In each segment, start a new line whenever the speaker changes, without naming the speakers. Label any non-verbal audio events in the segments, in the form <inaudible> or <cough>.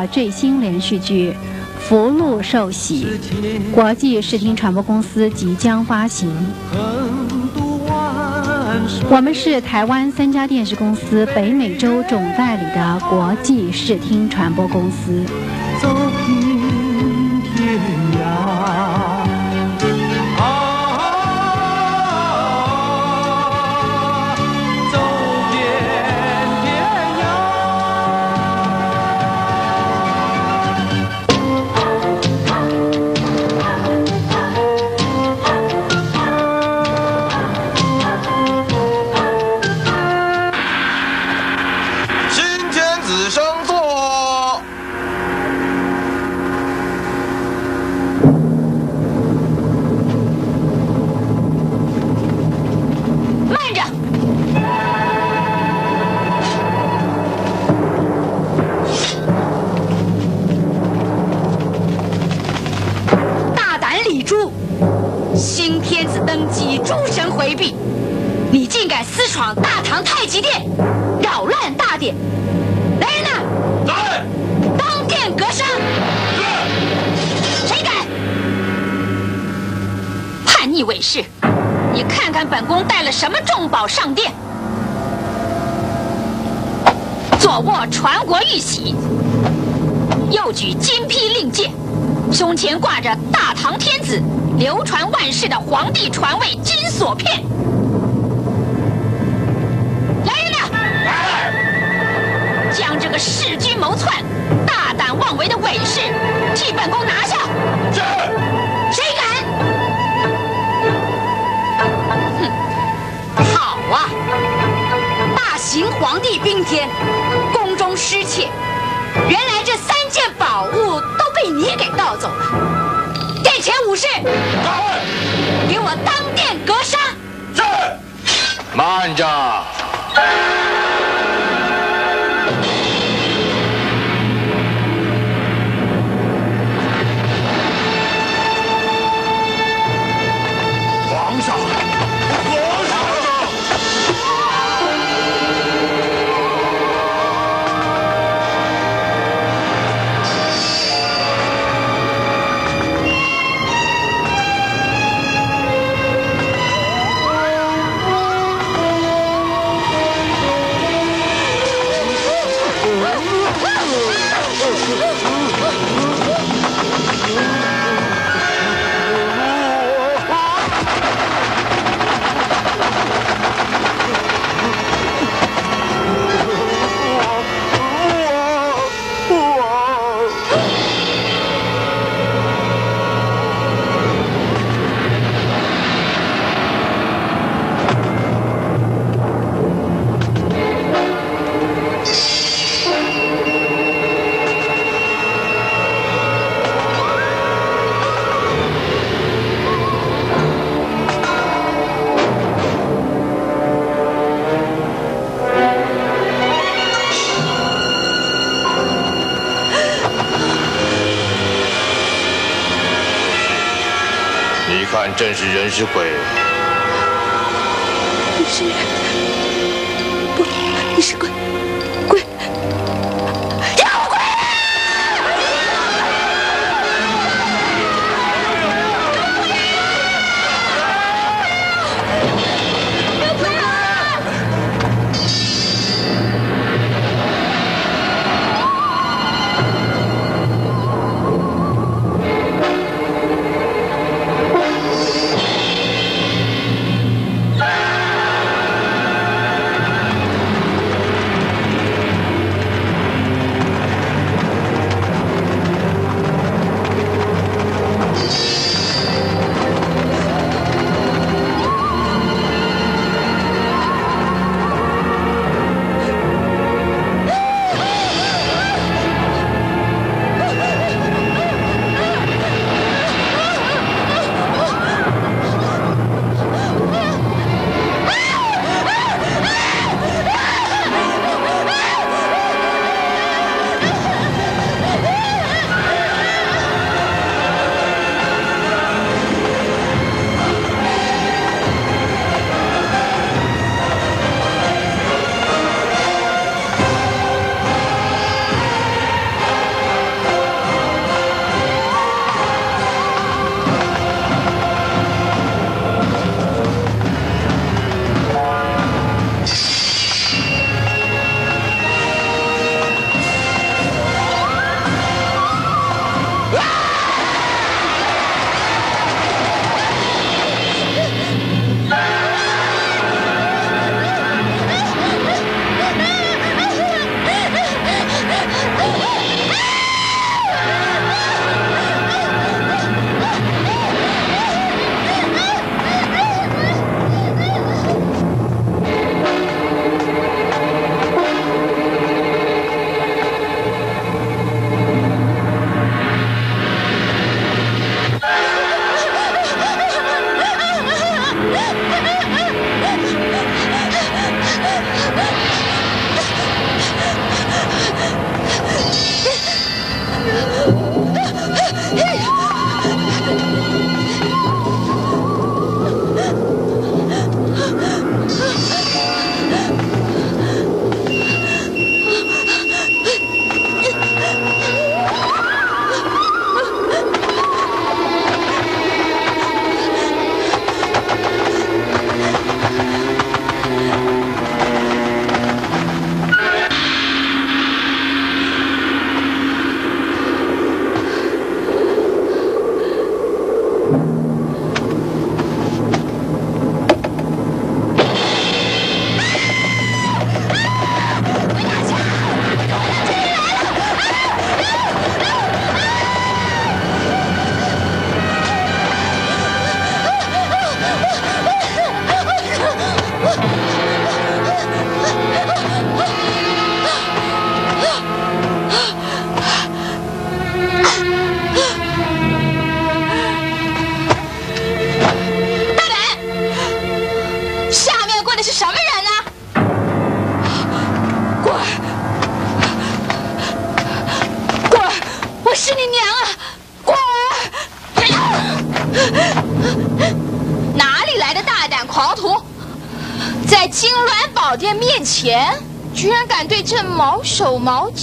的最新连续剧《福禄寿喜》，国际视听传播公司即将发行。我们是台湾三家电视公司北美洲总代理的国际视听传播公司。
什么重宝上殿？左握传国玉玺，右举金批令箭，胸前挂着大唐天子流传万世的皇帝传位金锁片。
正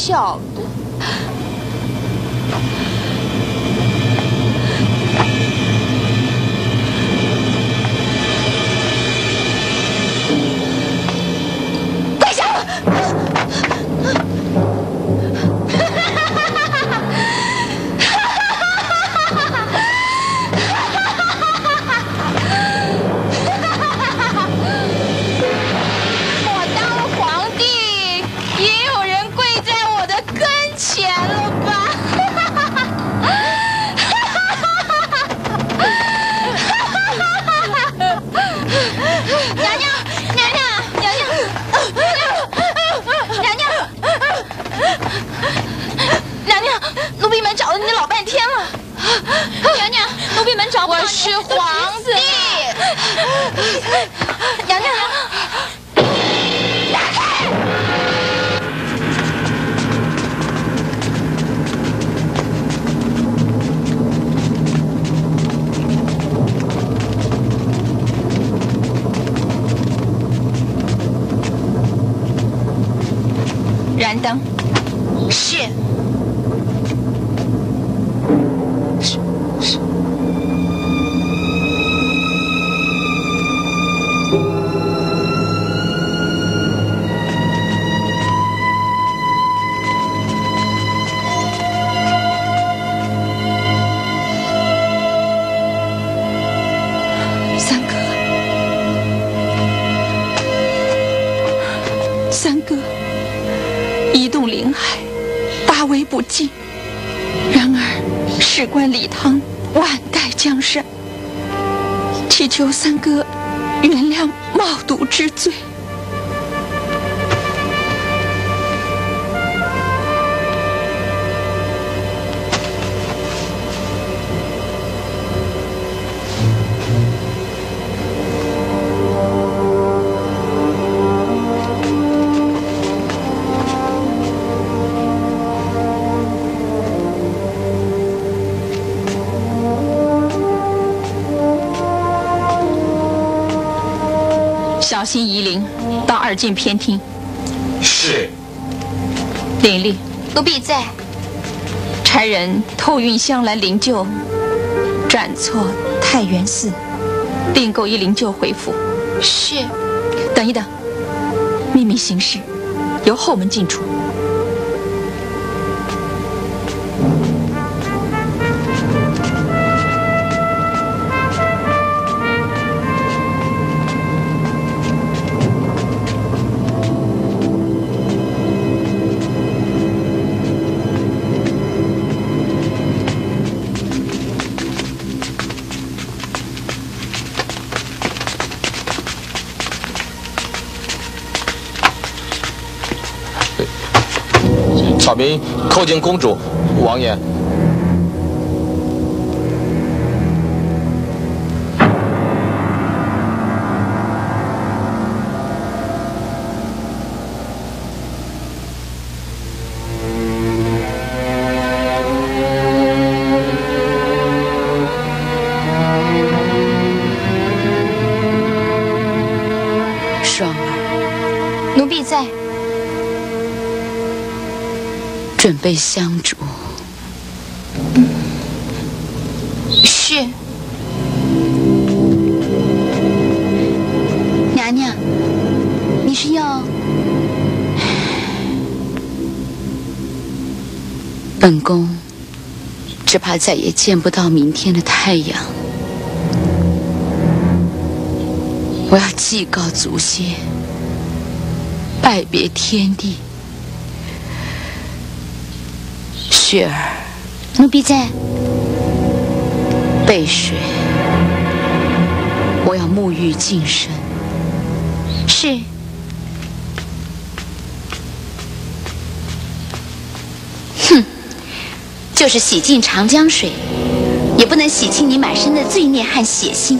笑求三哥原谅冒渎之罪。小心夷陵，到二进偏厅。
是。
林立
奴婢在。
差人偷运香兰灵柩，转错太原寺，订购一灵柩回府。
是。
等一等，秘密行事，由后门进出。
民叩见公主、王爷。
准备香烛。
是。
娘娘，你是要？<sighs> 本宫只怕再也见不到明天的太阳。我要祭告祖先，拜别天地。雪儿，
奴婢在。
备水，我要沐浴净身。
是。
哼，就是洗净长江水，也不能洗清你满身的罪孽和血腥。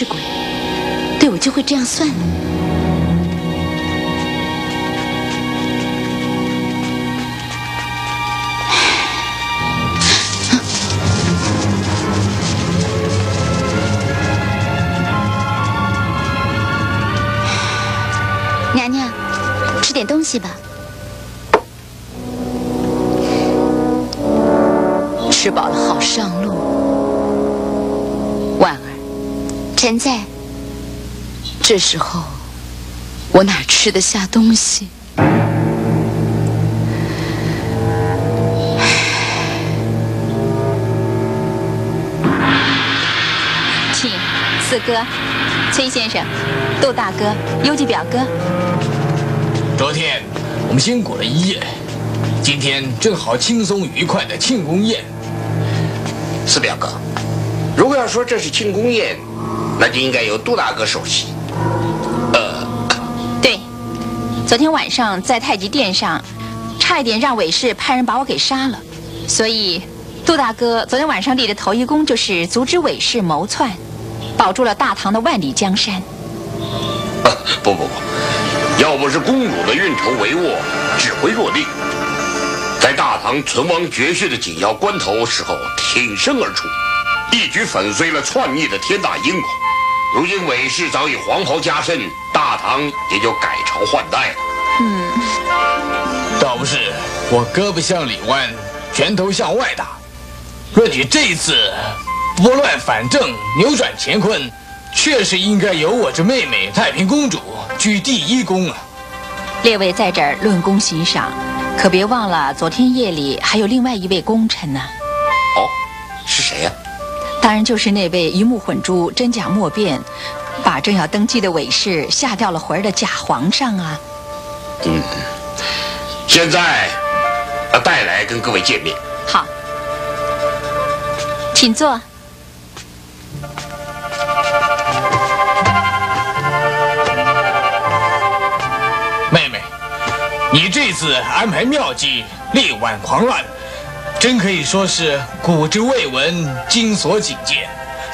是鬼，对我就会这样算呢？娘娘，吃点东西吧。吃饱了好上路。婉儿，
臣在。
这时候我哪吃得下东西？
请四哥、崔先生、杜大哥、优吉表哥。
昨天我们辛苦了一夜，今天正好轻松愉快的庆功宴。
四表哥，如果要说这是庆功宴，那就应该由杜大哥首席。呃，
对，昨天晚上在太极殿上，差一点让韦氏派人把我给杀了，所以杜大哥昨天晚上立的头一功就是阻止韦氏谋篡，保住了大唐的万里江山。<laughs>
不不不，要不是公主的运筹帷幄、指挥若定，在大唐存亡绝续的紧要关头时候挺身而出，一举粉碎了篡逆的天大阴谋。如今韦氏早已黄袍加身，大唐也就改朝换代了。
嗯倒不是我胳膊向里弯，拳头向外打。若你这次拨乱反正、扭转乾坤，确实应该由我这妹妹太平公主居第一功啊！
列位在这儿论功行赏，可别忘了昨天夜里还有另外一位功臣呢。
哦，是谁呀、
当然就是那位鱼目混珠、真假莫辨，把正要登基的韦氏吓掉了魂儿的假皇上啊！
嗯现在，啊，带来跟各位见面。
好，请坐。
妹妹，你这次安排妙计，力挽狂澜，真可以说是古之未闻，今所仅见，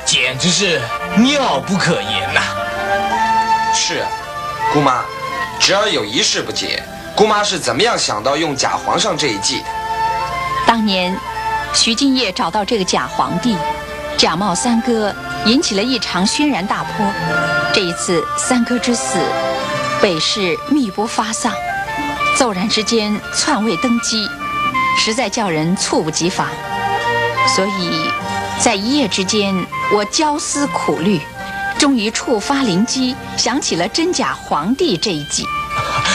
简直是妙不可言呐、
是啊，姑妈，侄儿有一事不解，姑妈是怎么样想到用假皇上这一计的？
当年，徐敬业找到这个假皇帝，假冒三哥，引起了一场轩然大波。这一次三哥之死，北氏密不发丧，骤然之间篡位登基，实在叫人猝不及防。所以，在一夜之间，我焦思苦虑，终于触发灵机，想起了真假皇帝这一计。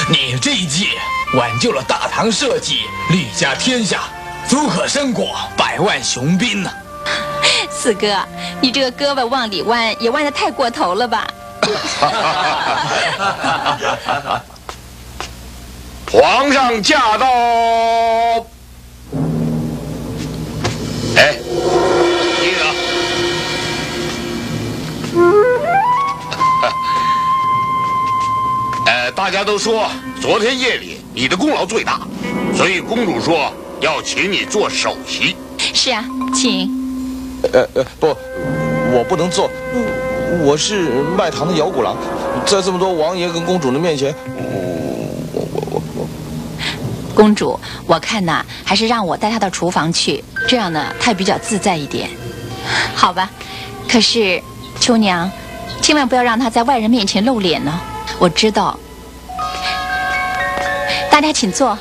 你这一计挽救了大唐社稷，立家天下，足可胜过百万雄兵呐、
四哥，你这个胳膊往里弯，也弯得太过头了吧？
皇上驾到！哎，听着啊，呃，大家都说昨天夜里你的功劳最大，所以公主说要请你做首席。
是啊，请。
呃呃，不，我不能做，我是卖糖的摇鼓郎，在这么多王爷跟公主的面前，我
公主，我看呐，还是让我带她到厨房去，这样呢，她也比较自在一点。好吧，可是秋娘，千万不要让她在外人面前露脸呢。我知道。大家请坐。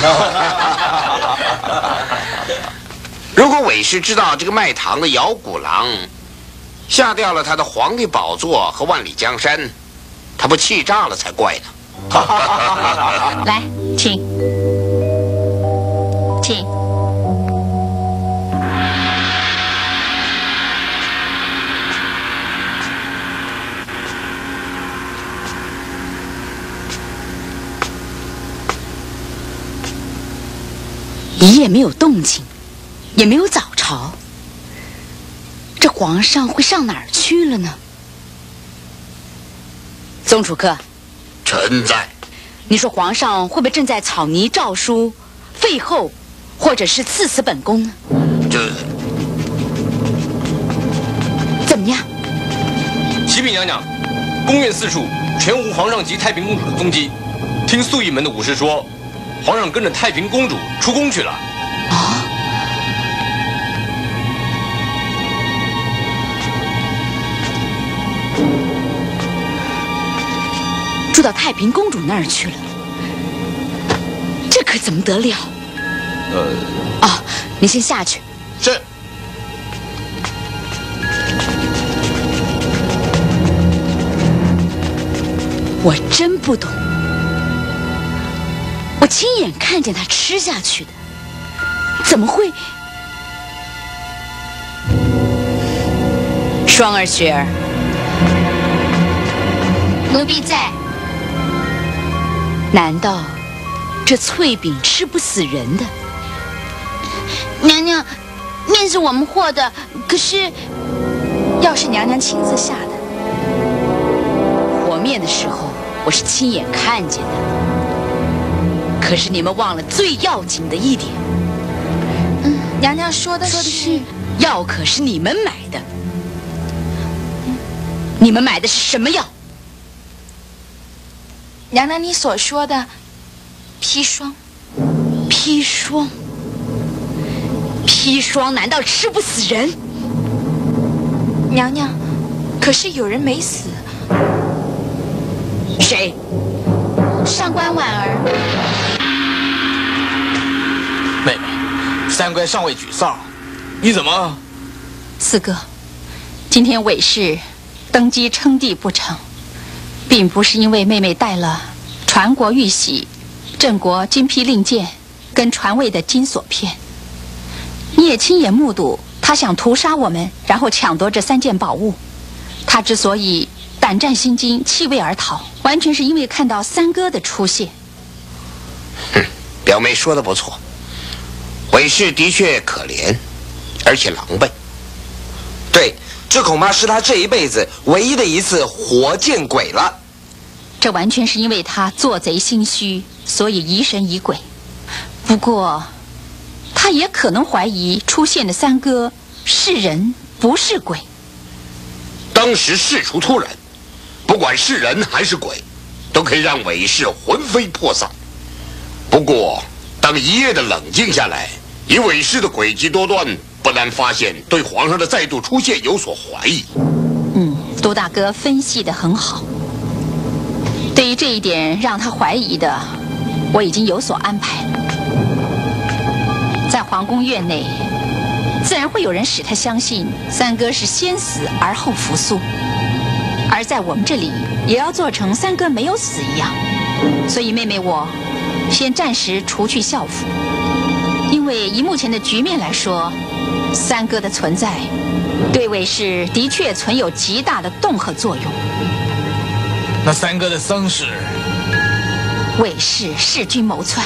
<laughs>
如果韦氏知道这个卖糖的姚古郎下掉了他的皇帝宝座和万里江山，他不气炸了才怪呢。<laughs>
来，请，请。
一夜没有动静，也没有早朝，这皇上会上哪儿去了呢？宗楚客，
臣在。
你说皇上会不会正在草拟诏书、废后，或者是赐死本宫呢？
这
怎么样？
启禀娘娘，宫院四处全无皇上及太平公主的踪迹。听素义门的武士说，皇上跟着太平公主出宫去了。
住到太平公主那儿去了，这可怎么得了？
呃，
哦，你先下去。
是。
我真不懂，我亲眼看见他吃下去的，怎么会？双儿雪儿，
奴婢在。
难道这脆饼吃不死人的？
娘娘，面是我们和的，可是
药是娘娘亲自下的。
和面的时候，我是亲眼看见的。可是你们忘了最要紧的一点。
嗯，娘娘说的是
药，可是你们买的。你们买的是什么药？
娘娘，你所说的砒霜，
砒霜，砒霜难道吃不死人？
娘娘，可是有人没死。
谁？
上官婉儿。
妹妹，三官尚未沮丧，你怎么？
四哥，今天韦氏登基称帝不成。并不是因为妹妹带了传国玉玺、镇国金批令箭跟传位的金锁片，你也亲眼目睹他想屠杀我们，然后抢夺这三件宝物。他之所以胆战心惊、弃位而逃，完全是因为看到三哥的出现。
哼，表妹说的不错，韦氏的确可怜，而且狼狈。
对，这恐怕是他这一辈子唯一的一次活见鬼了。
这完全是因为他做贼心虚，所以疑神疑鬼。不过，他也可能怀疑出现的三哥是人不是鬼。
当时事出突然，不管是人还是鬼，都可以让韦氏魂飞魄散。不过，当一夜的冷静下来，以韦氏的诡计多端，不难发现对皇上的再度出现有所怀疑。
嗯，杜大哥分析的很好。对于这一点让他怀疑的，我已经有所安排了。在皇宫院内，自然会有人使他相信三哥是先死而后复苏；而在我们这里，也要做成三哥没有死一样。所以，妹妹我先暂时除去校服，因为以目前的局面来说，三哥的存在对韦氏的确存有极大的恫吓作用。
那三哥的丧事，
韦氏弑君谋篡，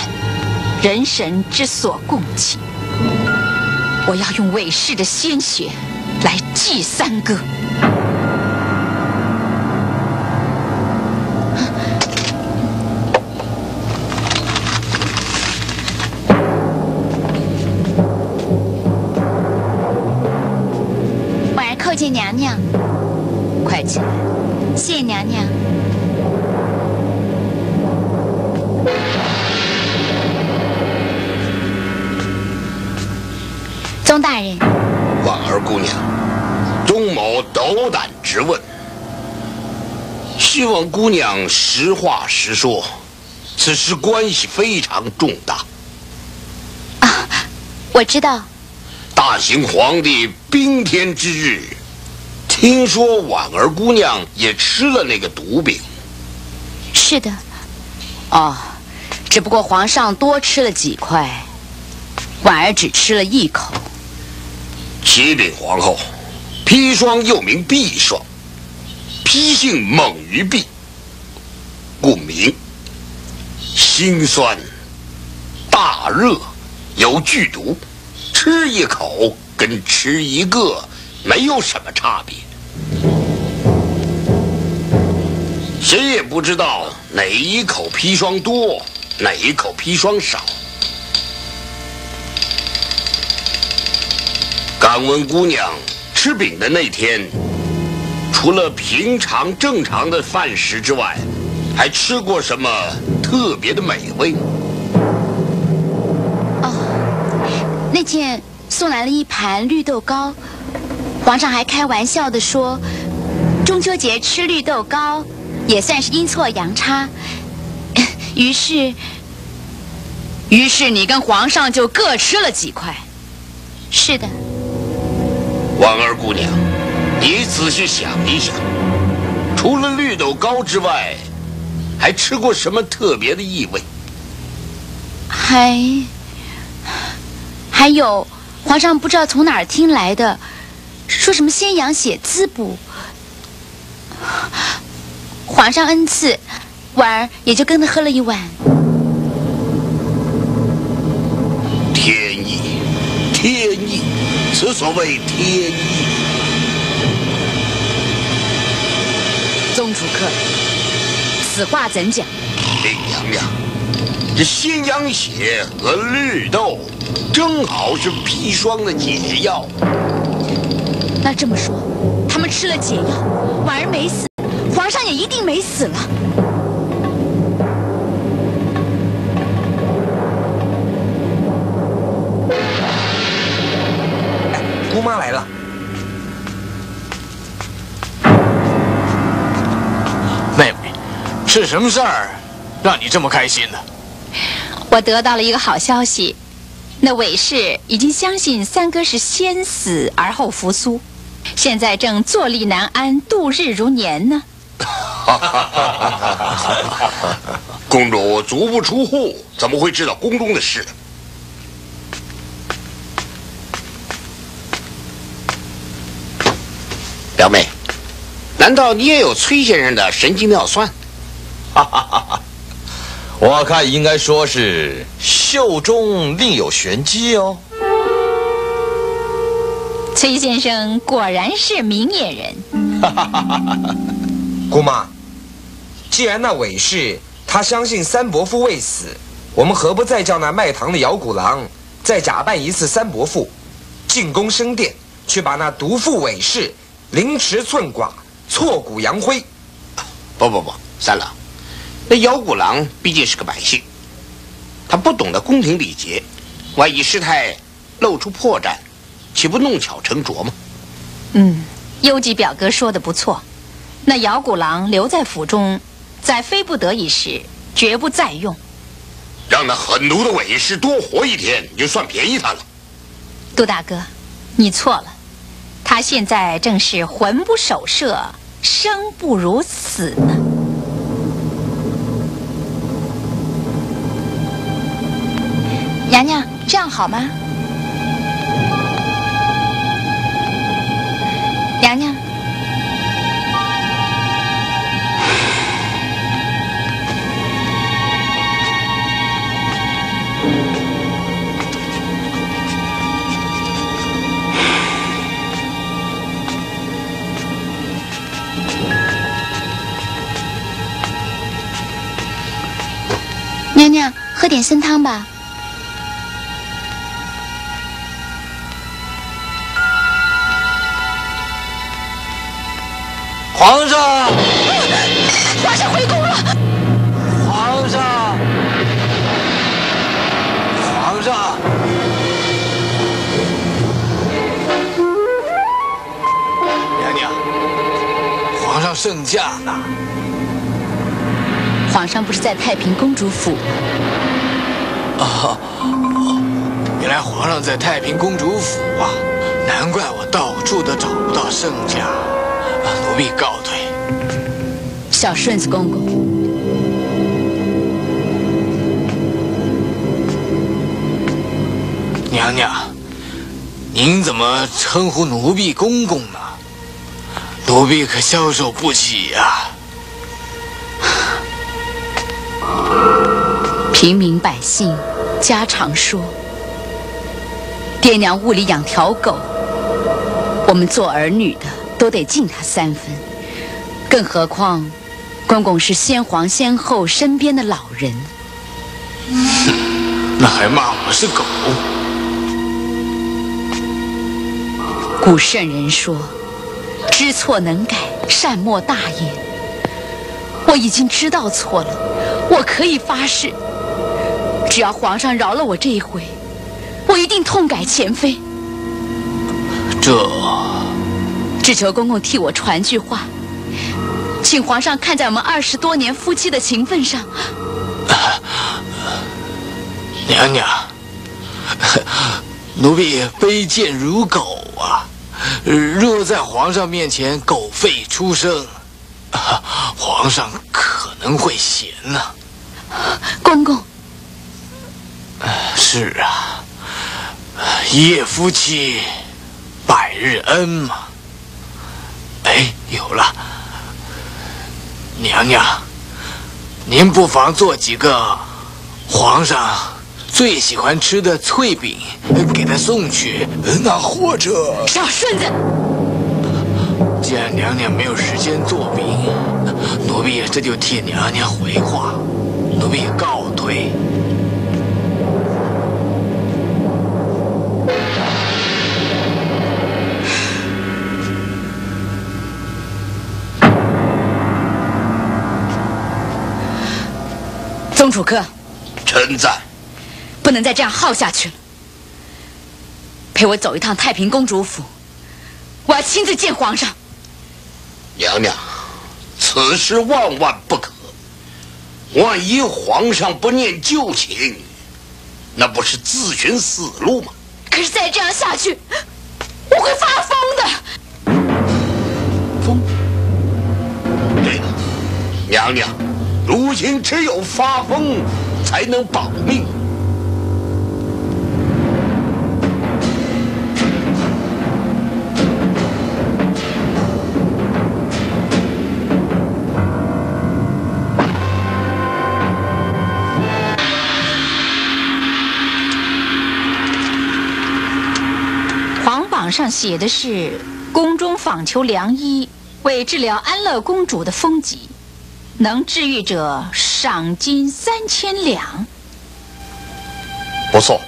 人神之所共弃。我要用韦氏的鲜血来祭三哥。
斗胆直问，希望姑娘实话实说，此事关系非常重大。
啊，我知道。
大行皇帝冰天之日，听说婉儿姑娘也吃了那个毒饼。
是的。
哦，只不过皇上多吃了几块，婉儿只吃了一口。
启禀皇后，砒霜又名砒霜，砒性猛于砒，故名。辛酸、大热，有剧毒，吃一口跟吃一个没有什么差别。谁也不知道哪一口砒霜多，哪一口砒霜少。敢问姑娘，吃饼的那天，除了平常正常的饭食之外，还吃过什么特别的美味？
哦，那天送来了一盘绿豆糕，皇上还开玩笑的说，中秋节吃绿豆糕。也算是阴错阳差，<laughs> 于是，
于是你跟皇上就各吃了几块。
是的，
婉儿姑娘，你仔细想一想，除了绿豆糕之外，还吃过什么特别的异味？
还还有，皇上不知道从哪儿听来的，说什么先阳血滋补。皇上恩赐，婉儿也就跟着喝了一碗。
此所谓天意。
宗主客，此话怎讲？
林娘娘，这鲜羊血和绿豆，正好是砒霜的解药。
那这么说，他们吃了解药，婉儿没死。皇上也一定没死了。
是什么事儿，让你这么开心呢？
我得到了一个好消息，那韦氏已经相信三哥是先死而后复苏，现在正坐立难安，度日如年呢。<laughs>
公主足不出户，怎么会知道宫中的事？表妹，难道你也有崔先生的神机妙算？哈哈哈哈！
我看应该说是袖中另有玄机哦。
崔先生果然是明眼人。哈哈哈哈
哈！姑妈。既然那韦氏他相信三伯父未死，我们何不再叫那卖糖的姚谷郎再假扮一次三伯父，进宫升殿，去把那毒妇韦氏凌迟寸剐，挫骨扬灰？
不不不，三郎，那姚古郎毕竟是个百姓，他不懂得宫廷礼节，万一事态露出破绽，岂不弄巧成拙吗？
嗯，幽吉表哥说的不错，那姚古郎留在府中。在非不得已时，绝不再用。
让那狠毒的韦氏多活一天，就算便宜他了。
杜大哥，你错了。他现在正是魂不守舍，生不如死呢。
娘娘，这样好吗？娘娘。娘娘，喝点参汤吧。
皇上，
皇上回宫了。
皇上，皇上，娘娘，皇上圣驾呢？
皇上不是在太平公主府？
啊，原来皇上在太平公主府啊！难怪我到处都找不到圣驾，奴婢告退。
小顺子公公，
娘娘，您怎么称呼奴婢公公呢？奴婢可消受不起呀！
平民百姓家常说，爹娘屋里养条狗，我们做儿女的都得敬他三分，更何况公公是先皇先后身边的老人，<laughs>
那还骂我是狗？
古圣人说：“知错能改，善莫大焉。”我已经知道错了，我可以发誓，只要皇上饶了我这一回，我一定痛改前非。
这，
只求公公替我传句话。请皇上看在我们二十多年夫妻的情分上，
娘娘，奴婢卑贱如狗啊！若在皇上面前狗吠出声，皇上可能会嫌呢。
公公，
是啊，一夜夫妻百日恩嘛。哎，有了。娘娘，您不妨做几个皇上最喜欢吃的脆饼，给他送去。那或者
小顺子，
既然娘娘没有时间做饼，奴婢这就替娘娘回话，奴婢告退。
宗楚客，
臣在。
不能再这样耗下去了。陪我走一趟太平公主府，我要亲自见皇上。
娘娘，此事万万不可。万一皇上不念旧情，那不是自寻死路吗？
可是再这样下去，我会发疯的。
疯？对了，娘娘。如今只有发疯才能保命。
皇榜上写的是宫中访求良医，为治疗安乐公主的风疾。能治愈者赏金三千两，
不错。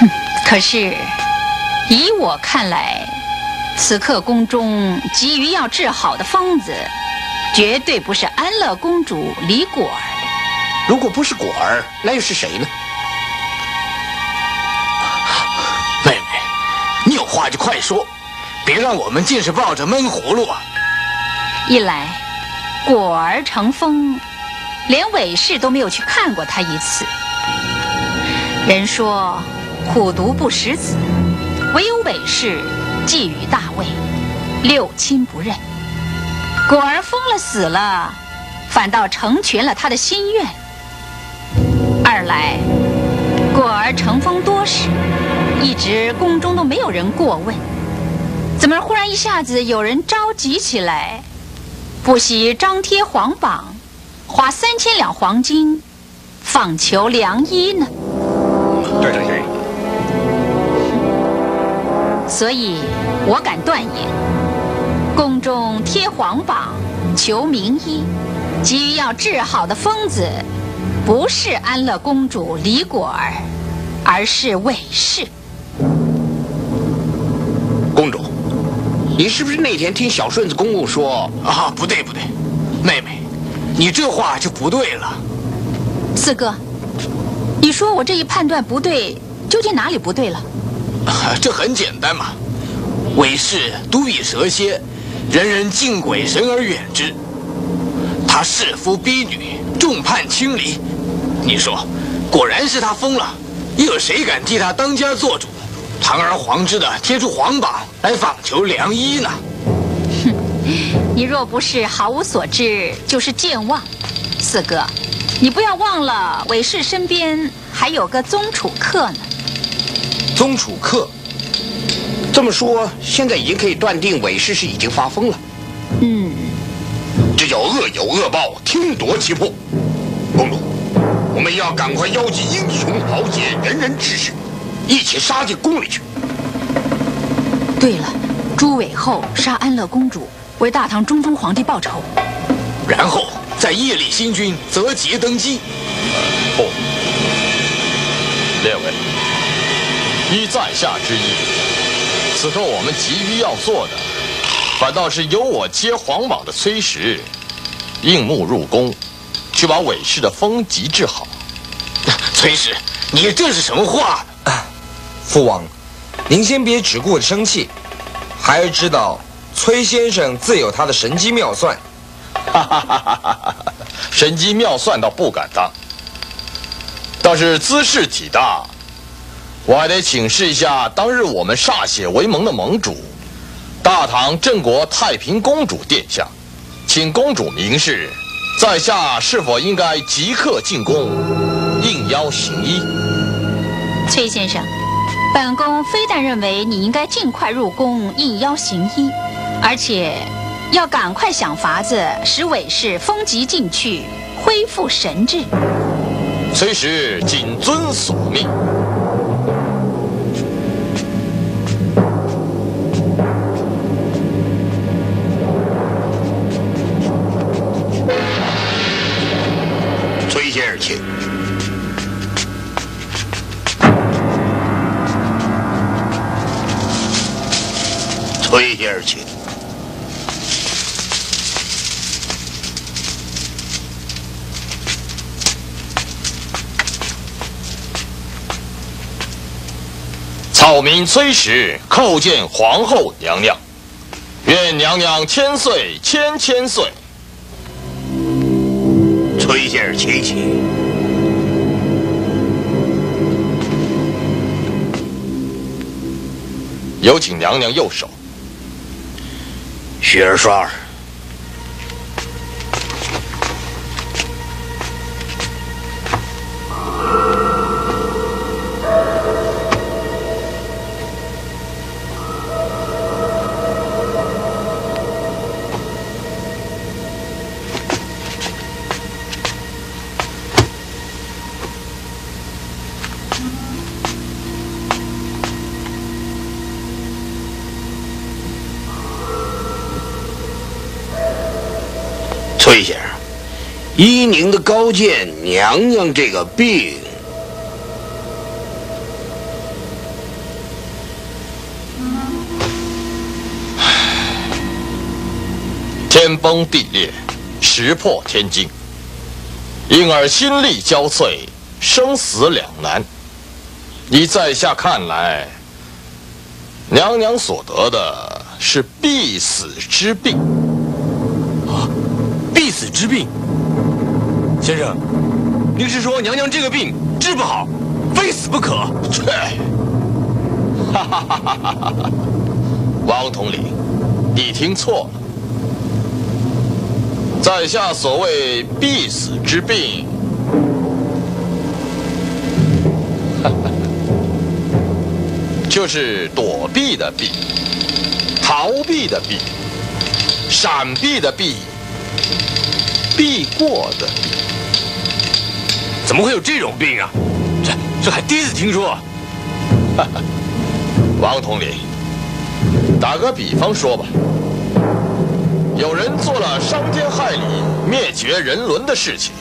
哼，<laughs> 可是以我看来，此刻宫中急于要治好的疯子，绝对不是安乐公主李果儿。
如果不是果儿，那又是谁呢？<sighs>
妹妹，你有话就快说，别让我们尽是抱着闷葫芦啊！
一来，果儿成风，连韦氏都没有去看过他一次。人说虎毒不食子，唯有韦氏觊觎大位，六亲不认。果儿疯了死了，反倒成全了他的心愿。二来，果儿成风多时，一直宫中都没有人过问，怎么忽然一下子有人着急起来？不惜张贴皇榜，花三千两黄金，访求良医呢。
对对对。
所以，我敢断言，宫中贴皇榜求名医，急于要治好的疯子，不是安乐公主李果儿，而是韦氏。
你是不是那天听小顺子公公说
啊？不对不对，妹妹，你这话就不对了。
四哥，你说我这一判断不对，究竟哪里不对了？<laughs>
这很简单嘛，韦氏独以蛇蝎，人人敬鬼神而远之。他弑夫逼女，众叛亲离。你说，果然是他疯了，又有谁敢替他当家做主？堂而皇之的贴出皇榜来访求良医呢？
哼，你若不是毫无所知，就是健忘。四哥，你不要忘了，韦氏身边还有个宗楚客呢。
宗楚客，
这么说，现在已经可以断定韦氏是已经发疯了。
嗯，
这叫恶有恶报，听夺其魄。公主，我们要赶快邀集英雄豪杰，人人志士。一起杀进宫里去。
对了，朱伟后杀安乐公主，为大唐中宗皇帝报仇，
然后再叶立新君择节登基。
不，列位，依在下之意，此刻我们急于要做的，反倒是由我接皇榜的崔实，应募入宫，去把韦氏的风疾治好。<laughs>
崔氏，你这是什么话？
父王，您先别只顾着生气，孩儿知道崔先生自有他的神机妙算。
哈哈哈哈哈！神机妙算倒不敢当，倒是姿势体大，我还得请示一下当日我们歃血为盟的盟主，大唐镇国太平公主殿下，请公主明示，在下是否应该即刻进宫应邀行医？
崔先生，本宫非但认为你应该尽快入宫应邀行医，而且要赶快想法子使韦氏风疾尽去，恢复神智。
崔氏谨遵所命。草民崔实叩见皇后娘娘，愿娘娘千岁千千岁。
崔先生，请起。
有请娘娘右手。
雪儿双儿，您的高见，娘娘这个病，
天崩地裂，石破天惊，因而心力交瘁，生死两难。依在下看来，娘娘所得的是必死之病啊。
必死之病。先生，您是说娘娘这个病治不好，非死不可？
切！哈哈哈哈哈哈！王统领，你听错了。在下所谓必死之病，哈哈，就是躲避的避，逃避的避，闪避的避。避过的避，
怎么会有这种病啊？这这还第一次听说。<laughs>
王统领，打个比方说吧，有人做了伤天害理、灭绝人伦的事情，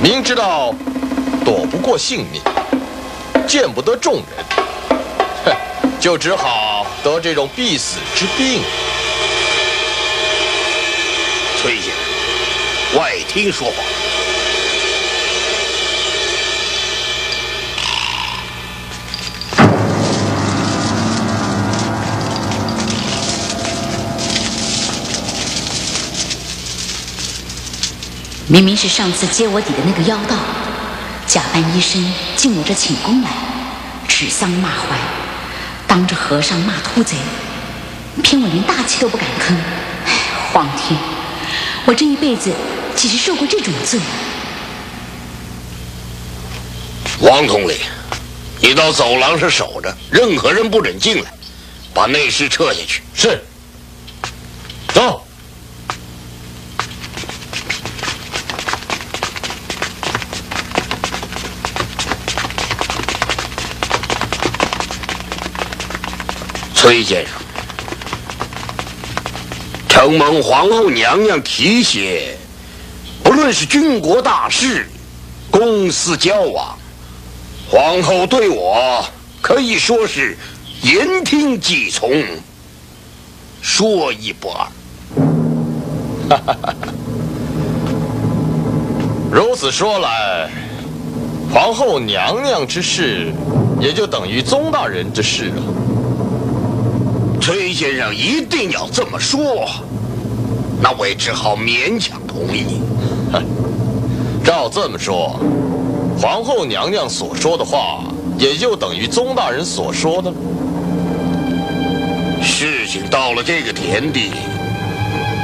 明知道躲不过性命，见不得众人，哼，就只好得这种必死之病。
崔先生，外听说话。
明明是上次揭我底的那个妖道，假扮医生进我这寝宫来，指桑骂槐，当着和尚骂秃贼，偏我连大气都不敢吭。唉，皇天，我这一辈子岂是受过这种罪？
王统领，你到走廊上守着，任何人不准进来，把内侍撤下去。
是。走。
崔先生，承蒙皇后娘娘提携，不论是军国大事、公私交往，皇后对我可以说是言听计从，说一不二。<laughs>
如此说来，皇后娘娘之事，也就等于宗大人之事了。
崔先生一定要这么说，那我也只好勉强同意。
照这么说，皇后娘娘所说的话，也就等于宗大人所说的了。
事情到了这个田地，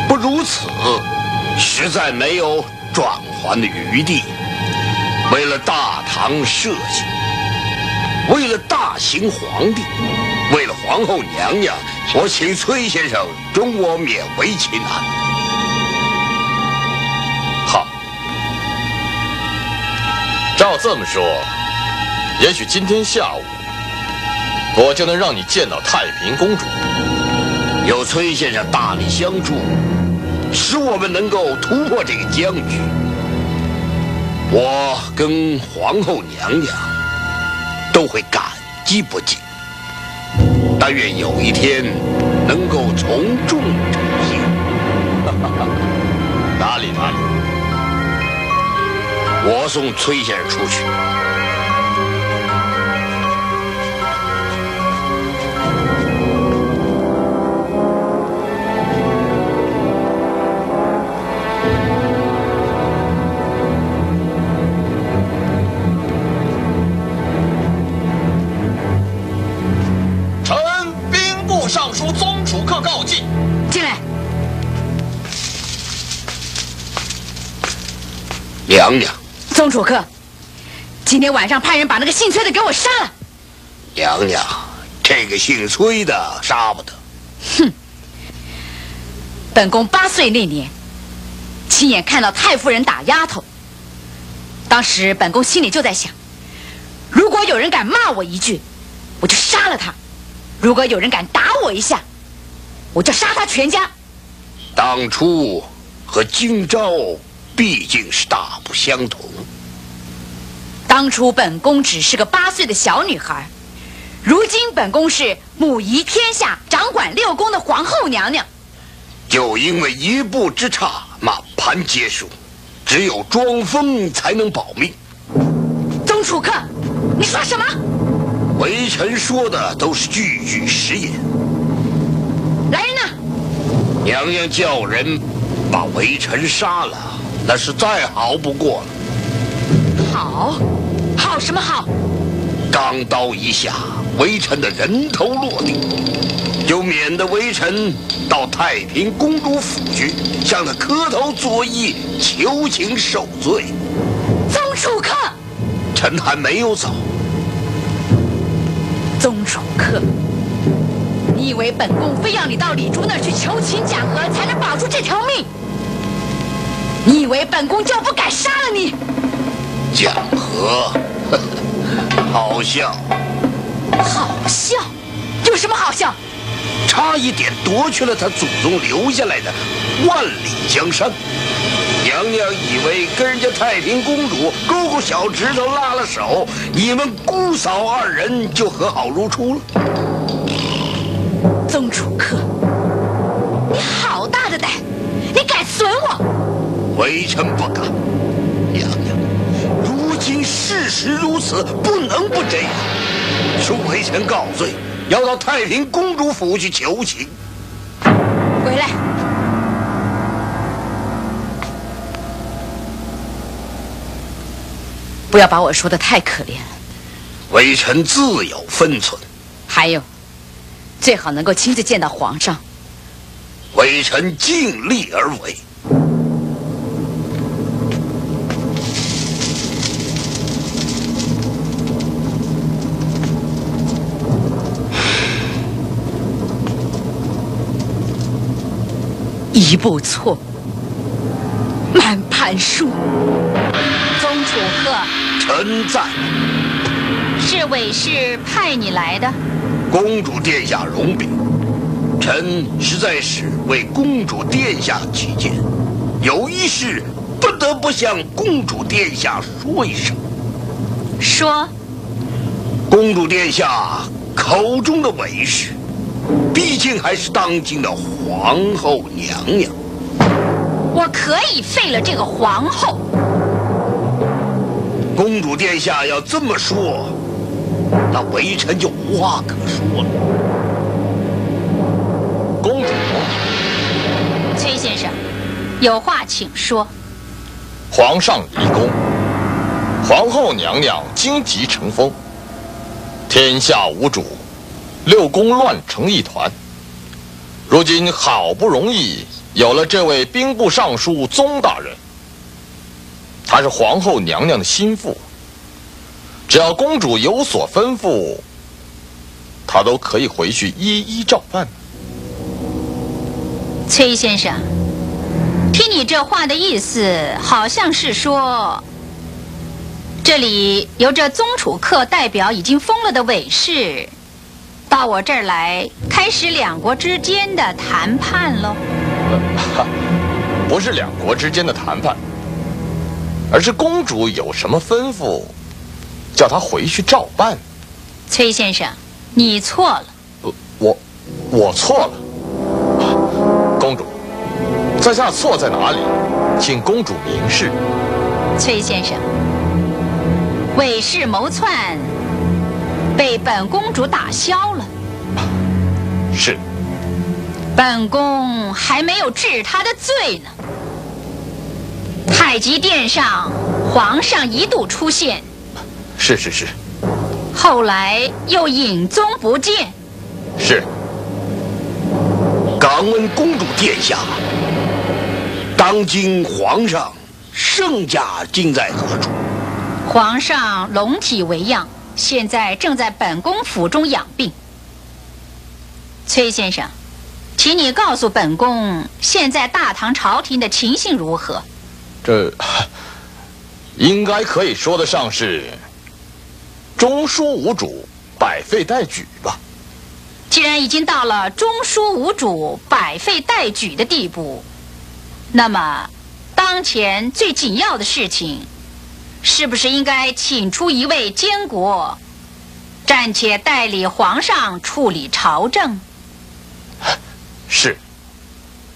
不如此，实在没有转圜的余地。为了大唐社稷，为了大行皇帝，为了皇后娘娘，我请崔先生准我勉为其难。
好，照这么说，也许今天下午，我就能让你见到太平公主。
有崔先生大力相助，使我们能够突破这个僵局。我跟皇后娘娘都会感激不尽。但愿有一天能够从众成行。<laughs>
哪里哪里，
我送崔先生出去。娘娘，
宗楚客，今天晚上派人把那个姓崔的给我杀了。
娘娘，这个姓崔的杀不得。
哼本宫八岁那年，亲眼看到太夫人打丫头。当时本宫心里就在想，如果有人敢骂我一句，我就杀了他；如果有人敢打我一下，我就杀他全家。
当初和今朝毕竟是大不相同。
当初本宫只是个八岁的小女孩，如今本宫是母仪天下、掌管六宫的皇后娘娘。
就因为一步之差，满盘皆输。只有装疯才能保命。
宗楚客，你说什么？
微臣说的都是句句实言。
来人呐！
娘娘叫人把微臣杀了，那是再好不过了。
好，好什么好？
钢刀一下，微臣的人头落地，就免得微臣到太平公主府去，向她磕头作揖，求情受罪。
宗主客，
臣还没有走。
宗主客，你以为本宫非要你到李珠那儿去求情讲和，才能保住这条命？你以为本宫就不敢杀了你？
讲和，好笑，
好笑？有什么好笑？
差一点夺去了他祖宗留下来的万里江山。娘娘以为跟人家太平公主勾勾小指头拉拉手，你们姑嫂二人就和好如初了。
宗楚客，你好大的胆，你敢损我？
微臣不敢。娘娘，如今事实如此，不能不这样。恕微臣告罪，要到太平公主府去求情。
回来。不要把我说的太可怜了。
微臣自有分寸。
还有，最好能够亲自见到皇上。
微臣尽力而为。
一步错，满盘输。
宗楚客，
臣在。
是韦氏派你来的？
公主殿下容禀，臣实在是为公主殿下起见，有一事不得不向公主殿下说一声。
说，
公主殿下口中的韦氏，毕竟还是当今的皇后娘娘。
我可以废了这个皇后。
公主殿下要这么说，那微臣就无话可说了。
公主，
崔先生，有话请说。
皇上离宫，皇后娘娘荆棘成风，天下无主，六宫乱成一团。如今好不容易有了这位兵部尚书宗大人，他是皇后娘娘的心腹，只要公主有所吩咐，他都可以回去一一照办。
崔先生，听你这话的意思，好像是说，这里由这宗楚客代表已经疯了的韦氏，到我这儿来开始两国之间的谈判喽？<laughs>
不是两国之间的谈判，而是公主有什么吩咐，叫她回去照办。
崔先生，你错了。
呃我，我错了。公主，在下错在哪里？请公主明示。
崔先生，韦氏谋篡被本公主打消了，
是，
本宫还没有治他的罪呢。太极殿上，皇上一度出现，
是是是
后来又隐踪不见。
是。
敢问公主殿下，当今皇上圣驾今在何处？
皇上龙体为恙，现在正在本宫府中养病。崔先生，请你告诉本宫，现在大唐朝廷的情形如何？
这 <sighs> 应该可以说得上是中枢无主，百废待举吧。
既然已经到了中枢无主、百废待举的地步，那么当前最紧要的事情，是不是应该请出一位监国，暂且代理皇上处理朝政？
是，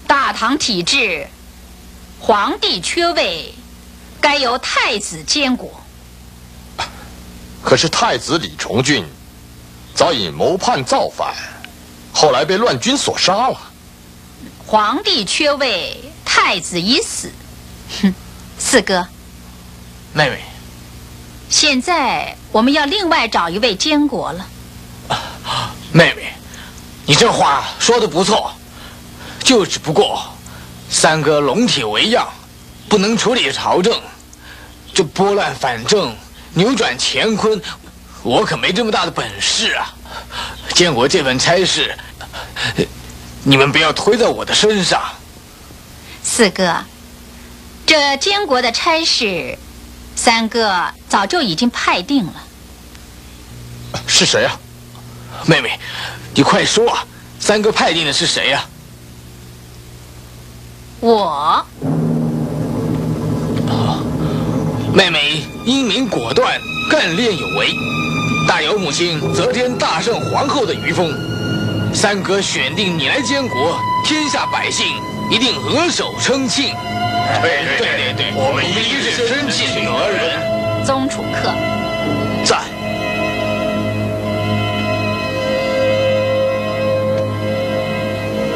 大唐体制，皇帝缺位，该由太子监国。
可是太子李重俊早已谋叛造反，后来被乱军所杀了。
皇帝缺位，太子已死。哼，四哥，
妹妹，
现在我们要另外找一位监国了。
妹妹，你这话说的不错，就只不过三哥龙体为恙，不能处理朝政，这拨乱反正、扭转乾坤，我可没这么大的本事啊！监国这份差事，呃你们不要推在我的身上。
四哥，这监国的差事，三哥早就已经派定了。
是谁啊？
妹妹，你快说啊！三哥派定的是谁呀、
我
妹妹英明果断，干练有为，大有母亲则天大圣皇后的余风。三哥选定你来监国，天下百姓一定额手称庆。
对
对对，我们一定是尊敬何人。
宗楚客，
在。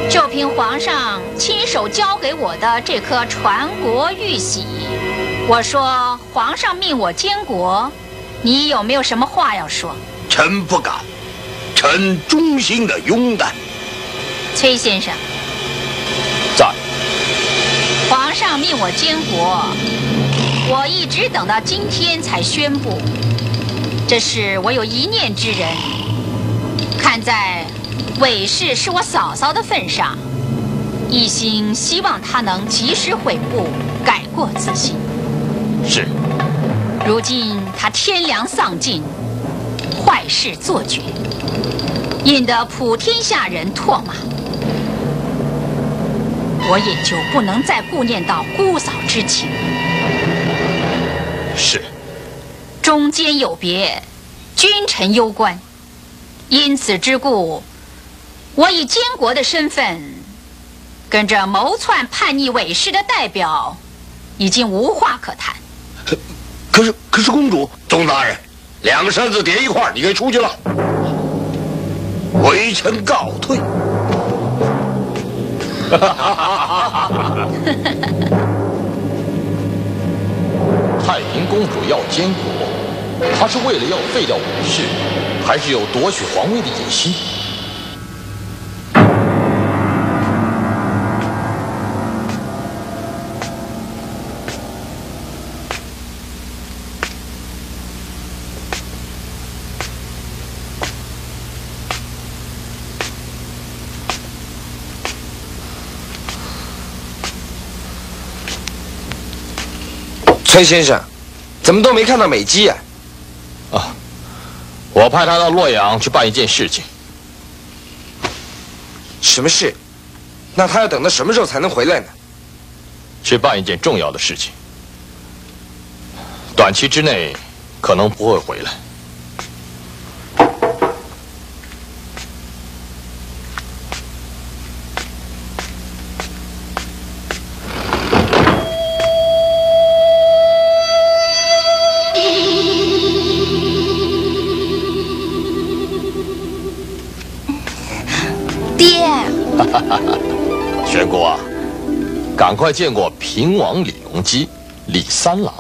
就凭皇上亲手交给我的这颗传国玉玺，我说皇上命我监国，你有没有什么话要说？
臣不敢，臣衷心的拥戴。
崔先生，皇上命我监国，我一直等到今天才宣布，这是我有一念之人。看在韦氏是我嫂嫂的份上，一心希望她能及时悔悟，改过自新。
是，
如今她天良丧尽，坏事做绝，引得普天下人唾骂。我也就不能再顾念到姑嫂之情。
是，
中间有别，君臣攸关。因此之故，我以监国的身份，跟着谋篡叛逆伪士的代表，已经无话可谈。
可是，可是公主，宗大人，两个扇子叠一块，你可以出去了。微臣告退。<laughs>
太平公主要监国，她是为了要废掉武氏，还是有夺取皇位的野心？
崔先生，怎么都没看到美姬啊？
啊，我派他到洛阳去办一件事情。
什么事？那他要等到什么时候才能回来呢？
去办一件重要的事情，短期之内可能不会回来。赶快见过平王李隆基，李三郎。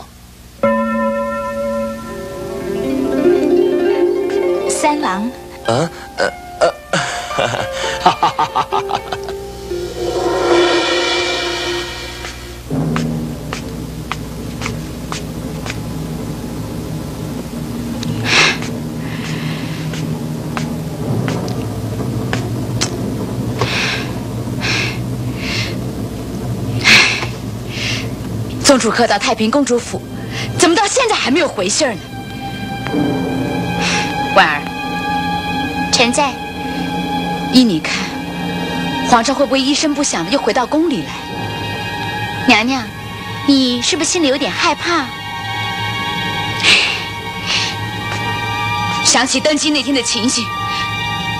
三郎，
啊，
宗楚客到太平公主府，怎么到现在还没有回信儿呢？婉儿，
臣在。
依你看，皇上会不会一声不响的又回到宫里来？
娘娘，你是不是心里有点害怕？
想起登基那天的情形，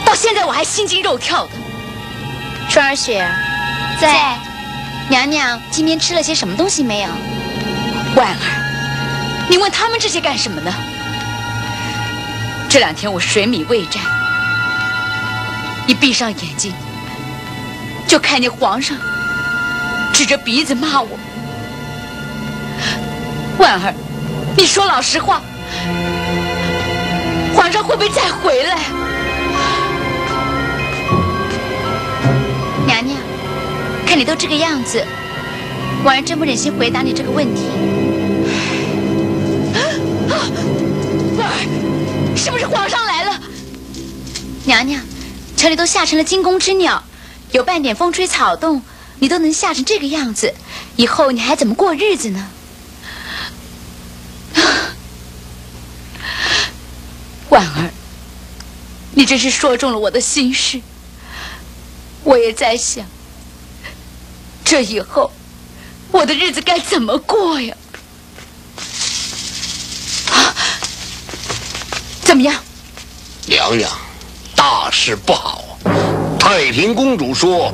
到现在我还心惊肉跳的。
双儿雪儿，在。娘娘今天吃了些什么东西没有？
婉儿，你问他们这些干什么呢？这两天我水米未沾，一闭上眼睛，就看见皇上指着鼻子骂我。婉儿，你说老实话，皇上会不会再回来？
你都这个样子，婉儿真不忍心回答你这个问题。
婉儿，是不是皇上来了？
娘娘，城里都吓成了惊弓之鸟，有半点风吹草动，你都能吓成这个样子，以后你还怎么过日子呢？
婉儿，你真是说中了我的心事。我也在想，这以后我的日子该怎么过呀？啊，怎么样？
娘娘，大事不好！太平公主说，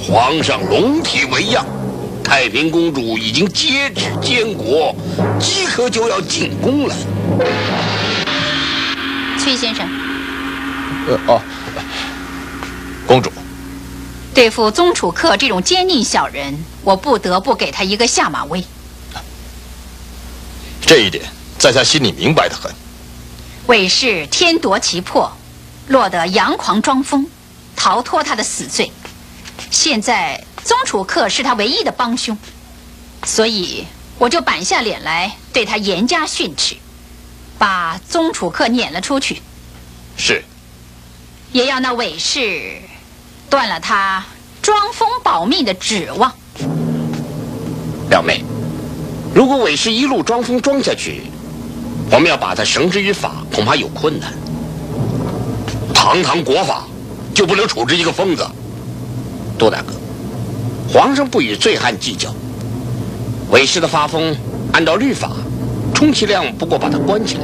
皇上龙体为恙，太平公主已经接旨监国，即刻就要进宫了。
崔先生，
呃哦，
对付宗楚客这种奸佞小人，我不得不给他一个下马威。
这一点在下心里明白的很。
韦氏天夺其魄，落得佯狂装疯，逃脱他的死罪。现在宗楚客是他唯一的帮凶，所以我就板下脸来对他严加训斥，把宗楚客撵了出去，
是，
也要那韦氏断了他装疯保命的指望。
表妹，如果韦氏一路装疯装下去，我们要把他绳之于法，恐怕有困难。堂堂国法，就不能处置一个疯子？多大哥，皇上不与醉汉计较。韦氏的发疯，按照律法，充其量不过把他关起来。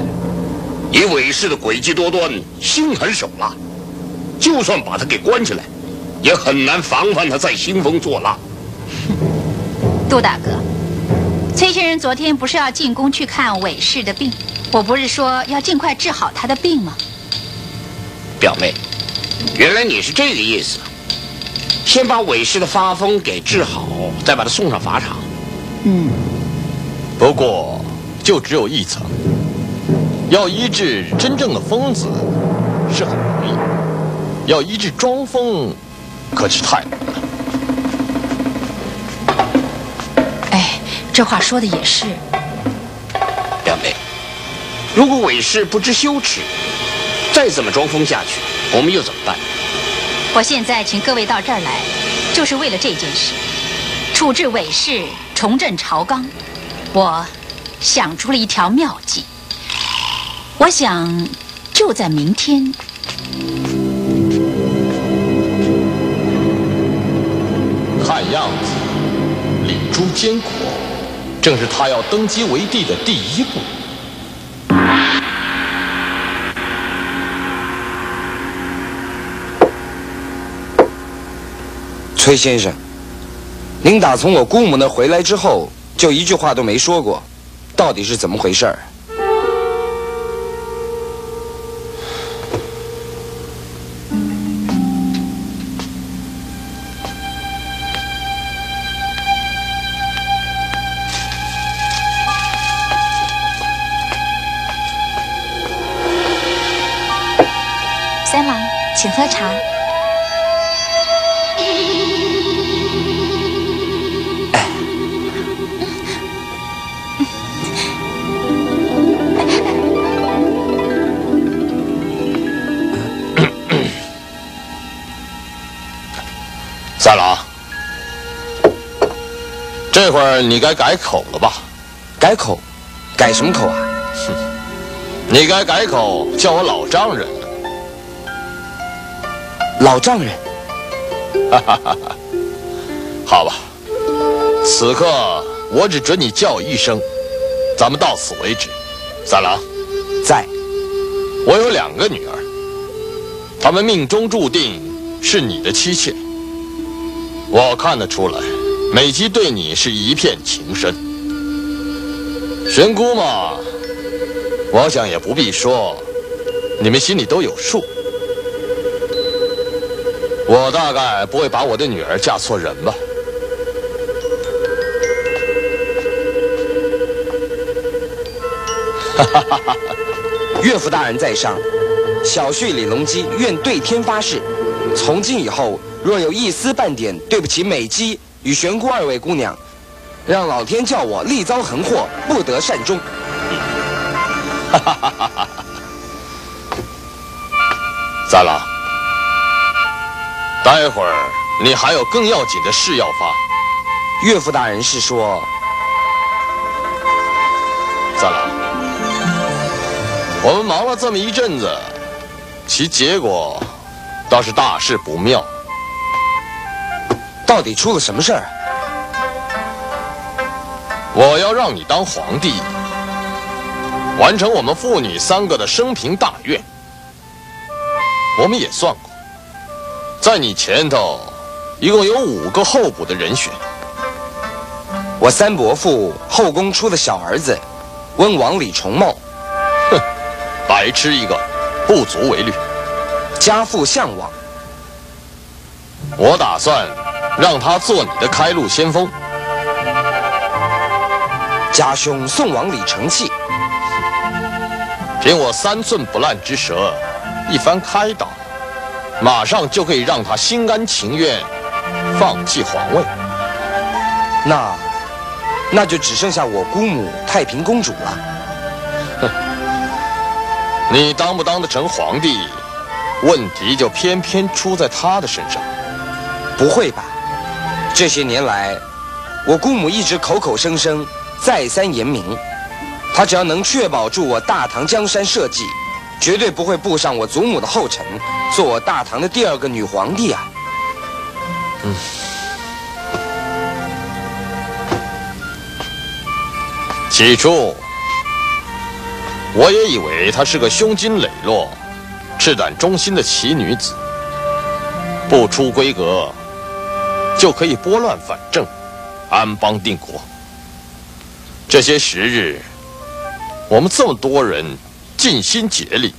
以韦氏的诡计多端、心狠手辣，就算把他给关起来，也很难防范他再兴风作浪。<laughs>
杜大哥，崔先生昨天不是要进宫去看韦氏的病？我不是说要尽快治好他的病吗？
表妹，原来你是这个意思。先把韦氏的发疯给治好，再把他送上法场。
嗯，
不过就只有一层。要医治真正的疯子是很容易，要医治装疯可是太难了。
哎，这话说的也是。
表妹，如果韦氏不知羞耻，再怎么装疯下去，我们又怎么办？
我现在请各位到这儿来，就是为了这件事，处置韦氏，重振朝纲。我想出了一条妙计。我想，就在明天。
样子，李珠坚果正是他要登基为帝的第一步。
崔先生，您打从我姑母那回来之后，就一句话都没说过，到底是怎么回事儿？
这会儿你该改口了吧？
改口？改什么口啊？
哼，你该改口叫我老丈人。
老丈人，
哈哈哈哈好吧，此刻我只准你叫一声，咱们到此为止。三郎，
在。
我有两个女儿，她们命中注定是你的妻妾。我看得出来，美姬对你是一片情深。玄姑嘛，我想也不必说，你们心里都有数。我大概不会把我的女儿嫁错人吧。
哈哈哈哈岳父大人在上，小婿李隆基愿对天发誓，从今以后若有一丝半点对不起美姬与玄姑二位姑娘，让老天叫我力遭横祸，不得善终。
哈哈哈哈哈！三郎。待会儿你还有更要紧的事要发。
岳父大人是说，
三郎，我们忙了这么一阵子，其结果倒是大事不妙。
到底出了什么事儿？
我要让你当皇帝，完成我们父女三个的生平大愿。我们也算过。在你前头，一共有五个候补的人选。
我三伯父后宫出的小儿子，温王李重茂，
哼，白痴一个，不足为虑。
家父项王，
我打算让他做你的开路先锋。
家兄宋王李承器，
凭我三寸不烂之舌，一番开导。马上就可以让他心甘情愿放弃皇位，
那那就只剩下我姑母太平公主了。
哼，你当不当得成皇帝，问题就偏偏出在他的身上。
不会吧？这些年来我姑母一直口口声声再三言明她只要能确保住我大唐江山社稷绝对不会步上我祖母的后尘做我大唐的第二个女皇帝啊。
嗯。起初我也以为她是个胸襟磊落赤胆忠心的奇女子不出闺阁就可以拨乱反正、安邦定国。这些时日，我们这么多人尽心竭力，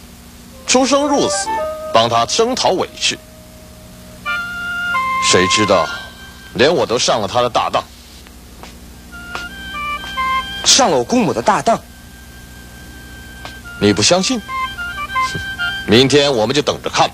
出生入死，帮他征讨委屈，谁知道，连我都上了他的大当。
上了我姑母的大当，
你不相信？<laughs> 明天我们就等着看。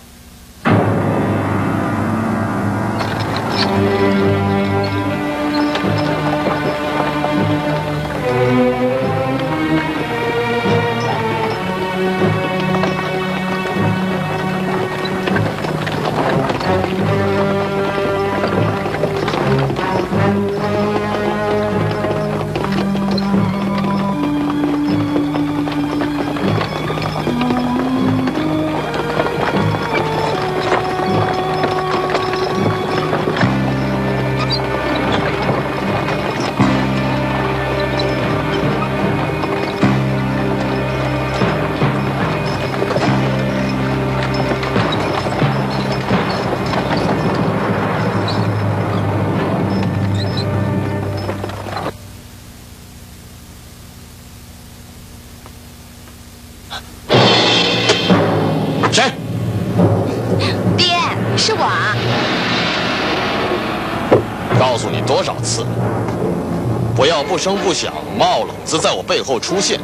声不响、冒冷子在我背后出现。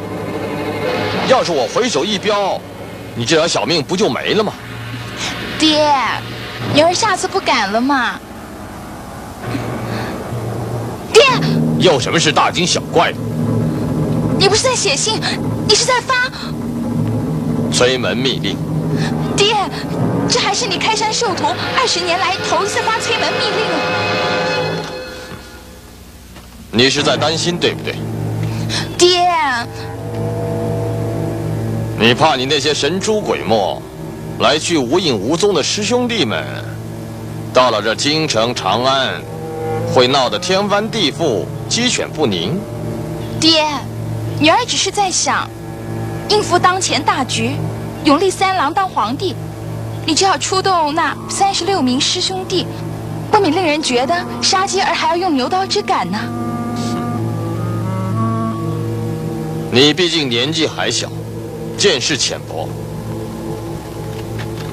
要是我回手一镖，你这条小命不就没了吗？
爹，女儿下次不敢了嘛。爹，
有什么事大惊小怪的？
你不是在写信，你是在发。
催门密令，
爹，这还是你开山授徒二十年来头一次发催门密令啊！
你是在担心对不对？
爹，
你怕你那些神出鬼没、来去无影无踪的师兄弟们，到了这京城长安，会闹得天翻地覆、鸡犬不宁？
爹，女儿只是在想，应付当前大局，永历三郎当皇帝，你就要出动那三十六名师兄弟，不免令人觉得杀鸡而还要用牛刀之感呢。
你毕竟年纪还小，见识浅薄，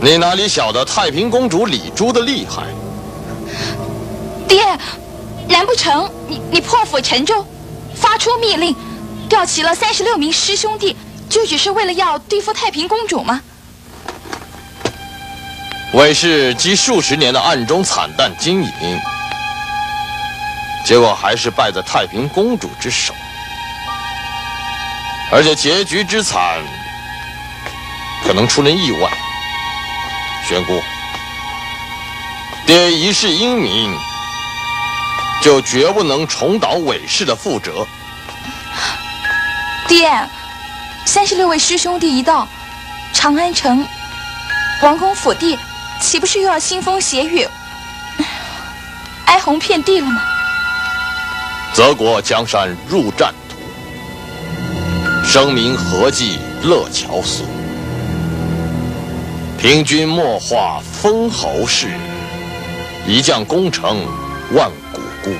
你哪里晓得太平公主李珠的厉害？
爹，难不成你你破釜沉舟，发出密令，调齐了三十六名师兄弟，就只是为了要对付太平公主吗？
韦氏积数十年的暗中惨淡经营，结果还是败在太平公主之手，而且结局之惨，可能出人意外。玄姑，爹一世英名，就绝不能重蹈韦氏的覆辙。
爹，三十六位师兄弟一到，长安城王公府地，岂不是又要腥风血雨、哀鸿遍地了吗？
泽国江山入战途，声名何计乐乔苏。平君莫话封侯事，一将功成万骨枯。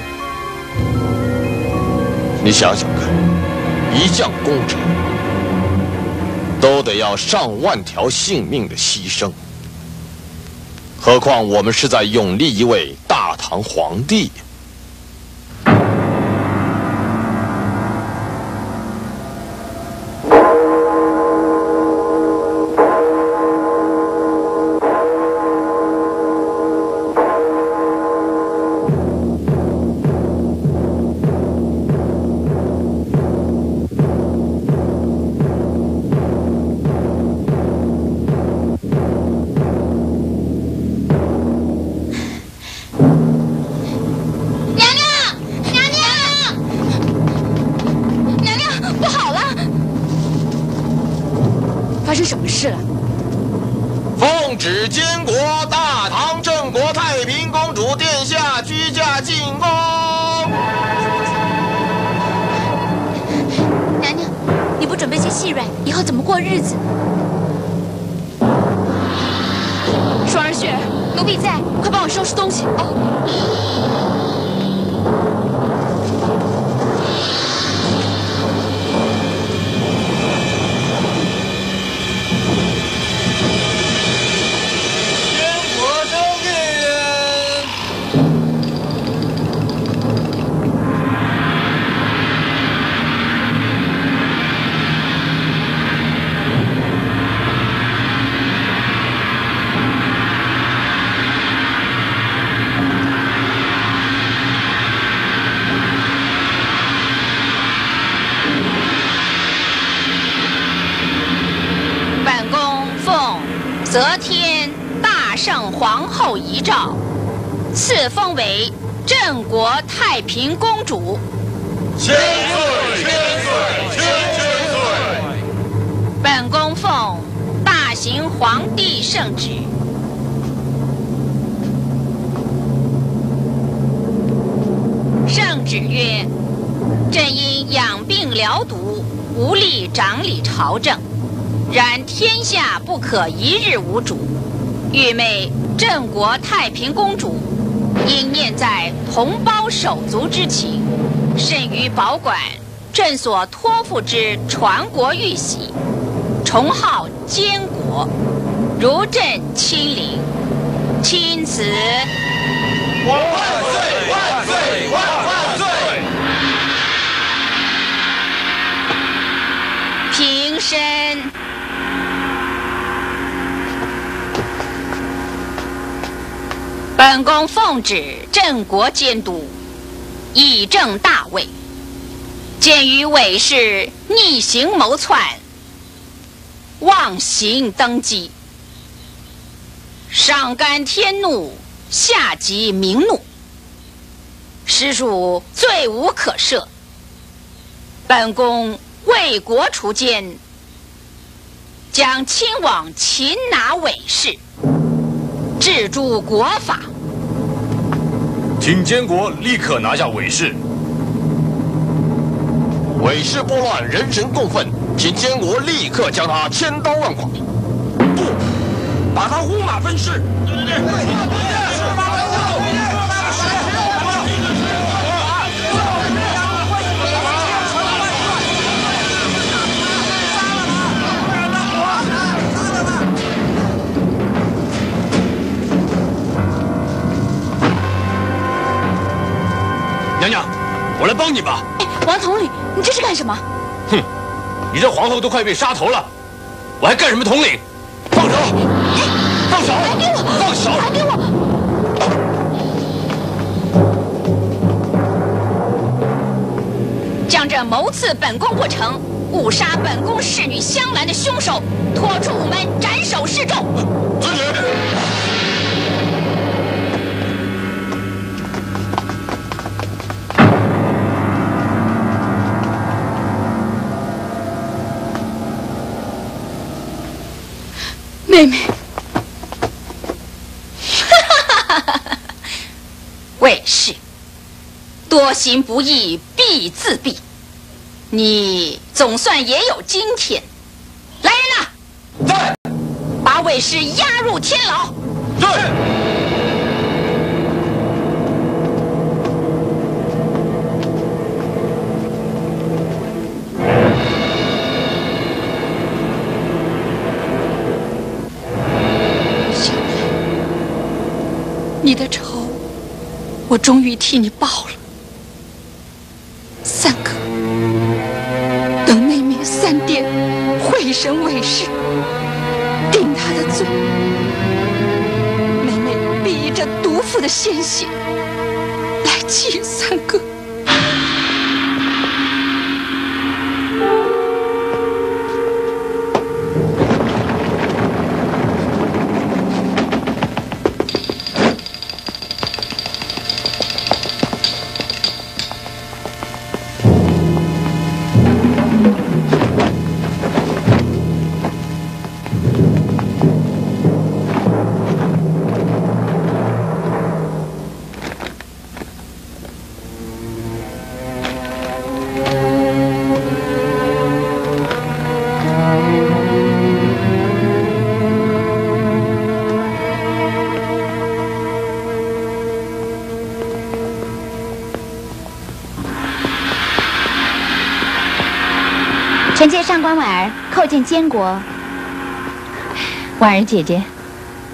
你想想看，一将功成，都得要上万条性命的牺牲，何况我们是在永立一位大唐皇帝。
封为镇国太平公主。
千岁，千岁，千千岁！
本宫奉大行皇帝圣旨。圣旨曰：朕因养病疗毒，无力掌理朝政。然天下不可一日无主，欲妹镇国太平公主，因念在同胞手足之情，甚于保管朕所托付之传国玉玺，重号监国，如朕亲临，钦此。
万岁！万岁！万万岁！
平身。本宫奉旨镇国监督，以正大位。鉴于韦氏逆行谋篡，妄行登基，上甘天怒，下及民怒，实属罪无可赦。本宫为国除奸，将亲往擒拿韦氏。制诸国法，
请监国立刻拿下韦氏。
韦氏拨乱，人神共愤，请监国立刻将他千刀万剐。
不，把他五马分尸。对对对。
娘娘，我来帮你吧。
哎，王统领，你这是干什么？
哼，你这皇后都快被杀头了，我还干什么统领？放手！放手！
还给我！
放手！
还给我！
将这谋刺本宫不成，误杀本宫侍女香兰的凶手拖出午门斩首示众。
遵旨。
妹妹，<laughs>
魏氏，多行不义必自毙。你总算也有今天。来人呐，
在，
把卫士押入天牢。
对。
替你报了。三哥，等妹妹三殿会审韦氏，定他的罪，妹妹必以这毒妇的鲜血来祭三哥。
儿叩见监国。
婉儿姐姐，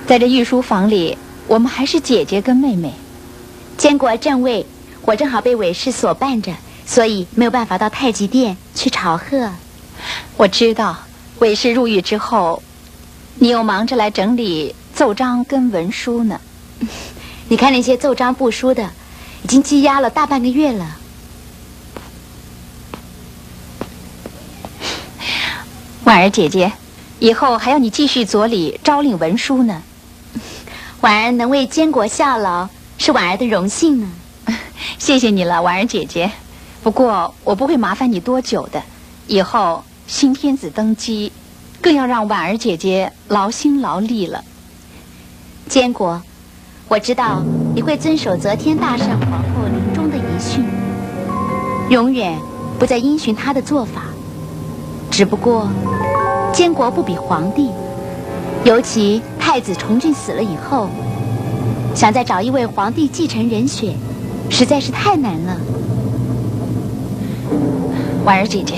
在这御书房里，我们还是姐姐跟妹妹。
监国正位，我正好被韦氏所伴着，所以没有办法到太极殿去朝贺。
我知道，韦氏入狱之后，你又忙着来整理奏章跟文书呢。
你看那些奏章布书的，已经积压了大半个月了。
婉儿姐姐，以后还要你继续佐理招令文书呢。<laughs>
婉儿能为监国效劳，是婉儿的荣幸呢。<laughs>
谢谢你了，婉儿姐姐。不过我不会麻烦你多久的。以后新天子登基，更要让婉儿姐姐劳心劳力了。
监国，我知道你会遵守则天大圣皇后临终的遗训，永远不再因循她的做法。只不过，监国不比皇帝，尤其太子重俊死了以后，想再找一位皇帝继承人选，实在是太难了。
婉儿姐姐，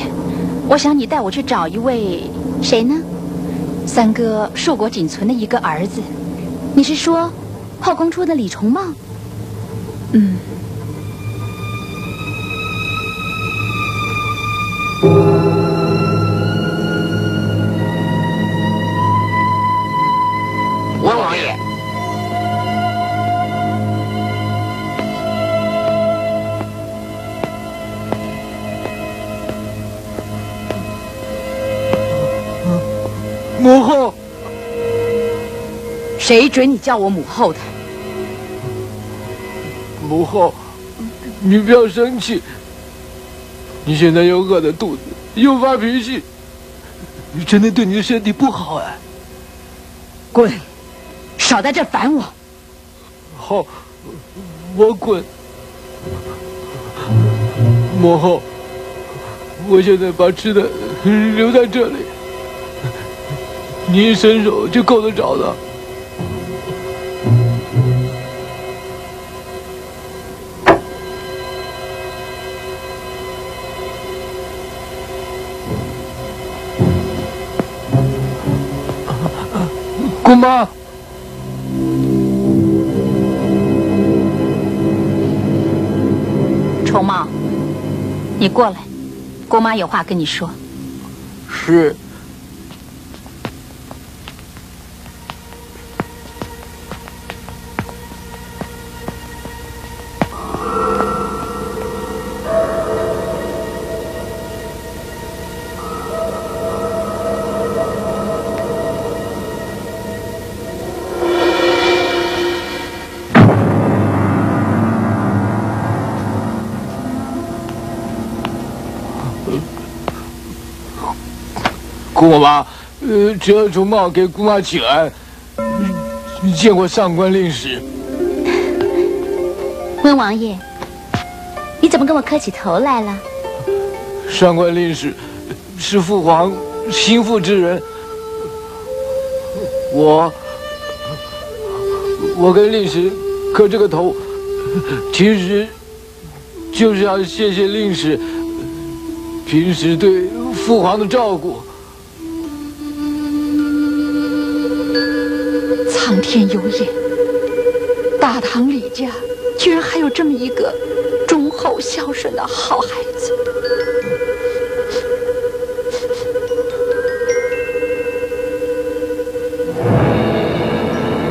我想你带我去找一位
谁呢？
三哥硕果仅存的一个儿子。
你是说后宫出的李重茂？
嗯。
谁准你叫我母后的？
母后，你不要生气。你现在又饿着肚子，又发脾气，真的对你的身体不好哎。
滚！少在这烦我。
好，我滚。母后，我现在把吃的留在这里，你一伸手就够得着的。
重茂，你过来，姑妈有话跟你说。
是。姑妈，呃，折竹帽给姑妈请安，见过上官令史。<laughs>
温王爷，你怎么跟我磕起头来了？
上官令史是父皇心腹之人，我我跟令史磕这个头，其实就是要谢谢令史平时对父皇的照顾。
天有眼，大唐李家居然还有这么一个忠厚孝顺的好孩子。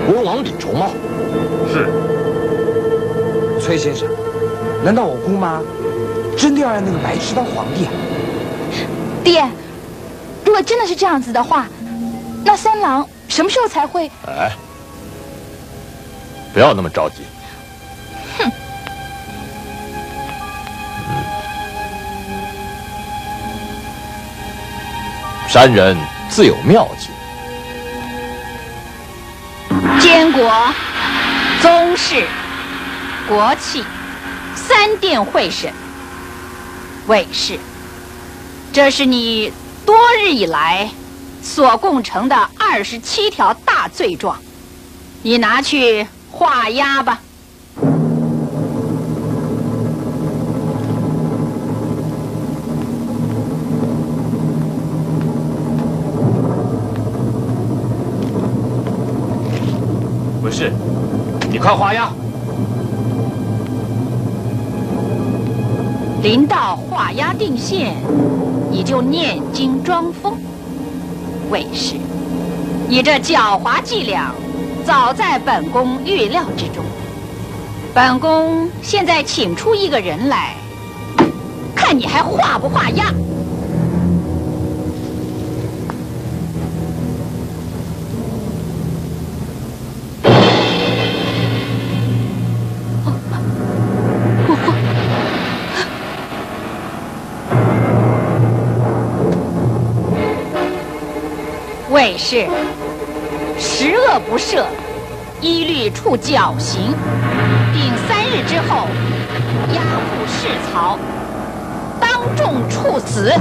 国王李重茂，
是。崔先生，难道我姑妈真的要让那个白痴当皇帝啊？
爹，如果真的是这样子的话，那三郎什么时候才会？
哎，不要那么着急。
哼！
山人自有妙计。
监国、宗室、国戚、三殿会审、韦氏，这是你多日以来所共成的二十七条大罪状，你拿去画押吧。
不氏你快画押。
临到画押定线你就念经装疯。为师你这狡猾伎俩早在本宫预料之中。本宫现在请出一个人来，看你还画不画押？卫士，不赦，一律处绞刑，并三日之后押赴市曹，当众处死。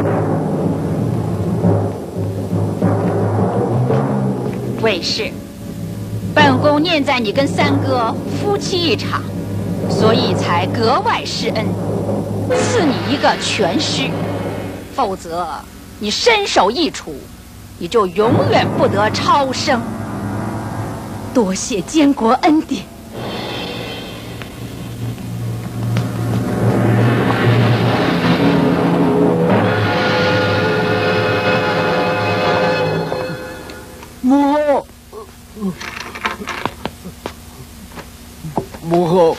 卫士，本宫念在你跟三哥夫妻一场，所以才格外施恩，赐你一个全尸，否则你身首异处。你就永远不得超生。多谢监国恩典。
母后，母后，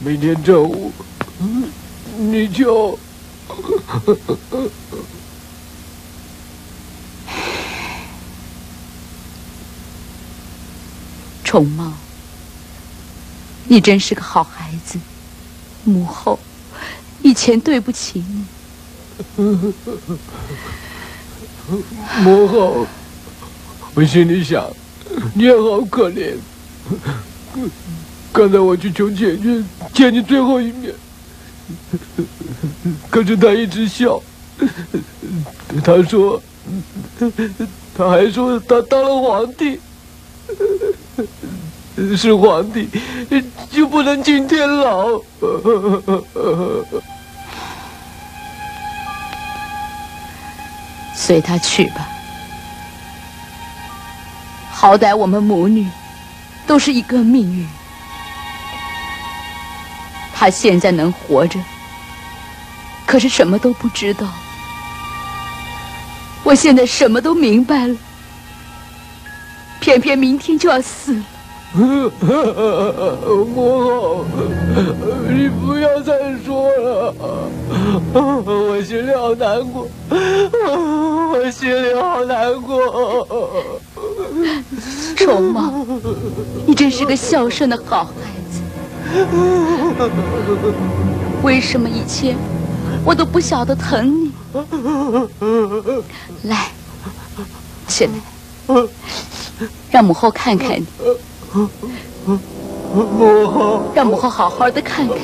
明天正午，你就。
重茂，你真是个好孩子，母后以前对不起
你。<laughs> 母后，我心里想，你也好可怜。刚才我去求姐姐见你最后一面，可是她一直笑。她说，她还说她当了皇帝。是皇帝就不能进天牢？
随他去吧。好歹我们母女都是一个命运。他现在能活着，可是什么都不知道。我现在什么都明白了。偏偏明天就要死了，<laughs> 母
后，你不要再说了，<laughs> 我心里好难过，<laughs> 我心里好难过。
丑茂，你真是个孝顺的好孩子，为什么以前我都不晓得疼你？来，起来。<laughs> 让母后看看你，
母后，
让母后好好的看看你。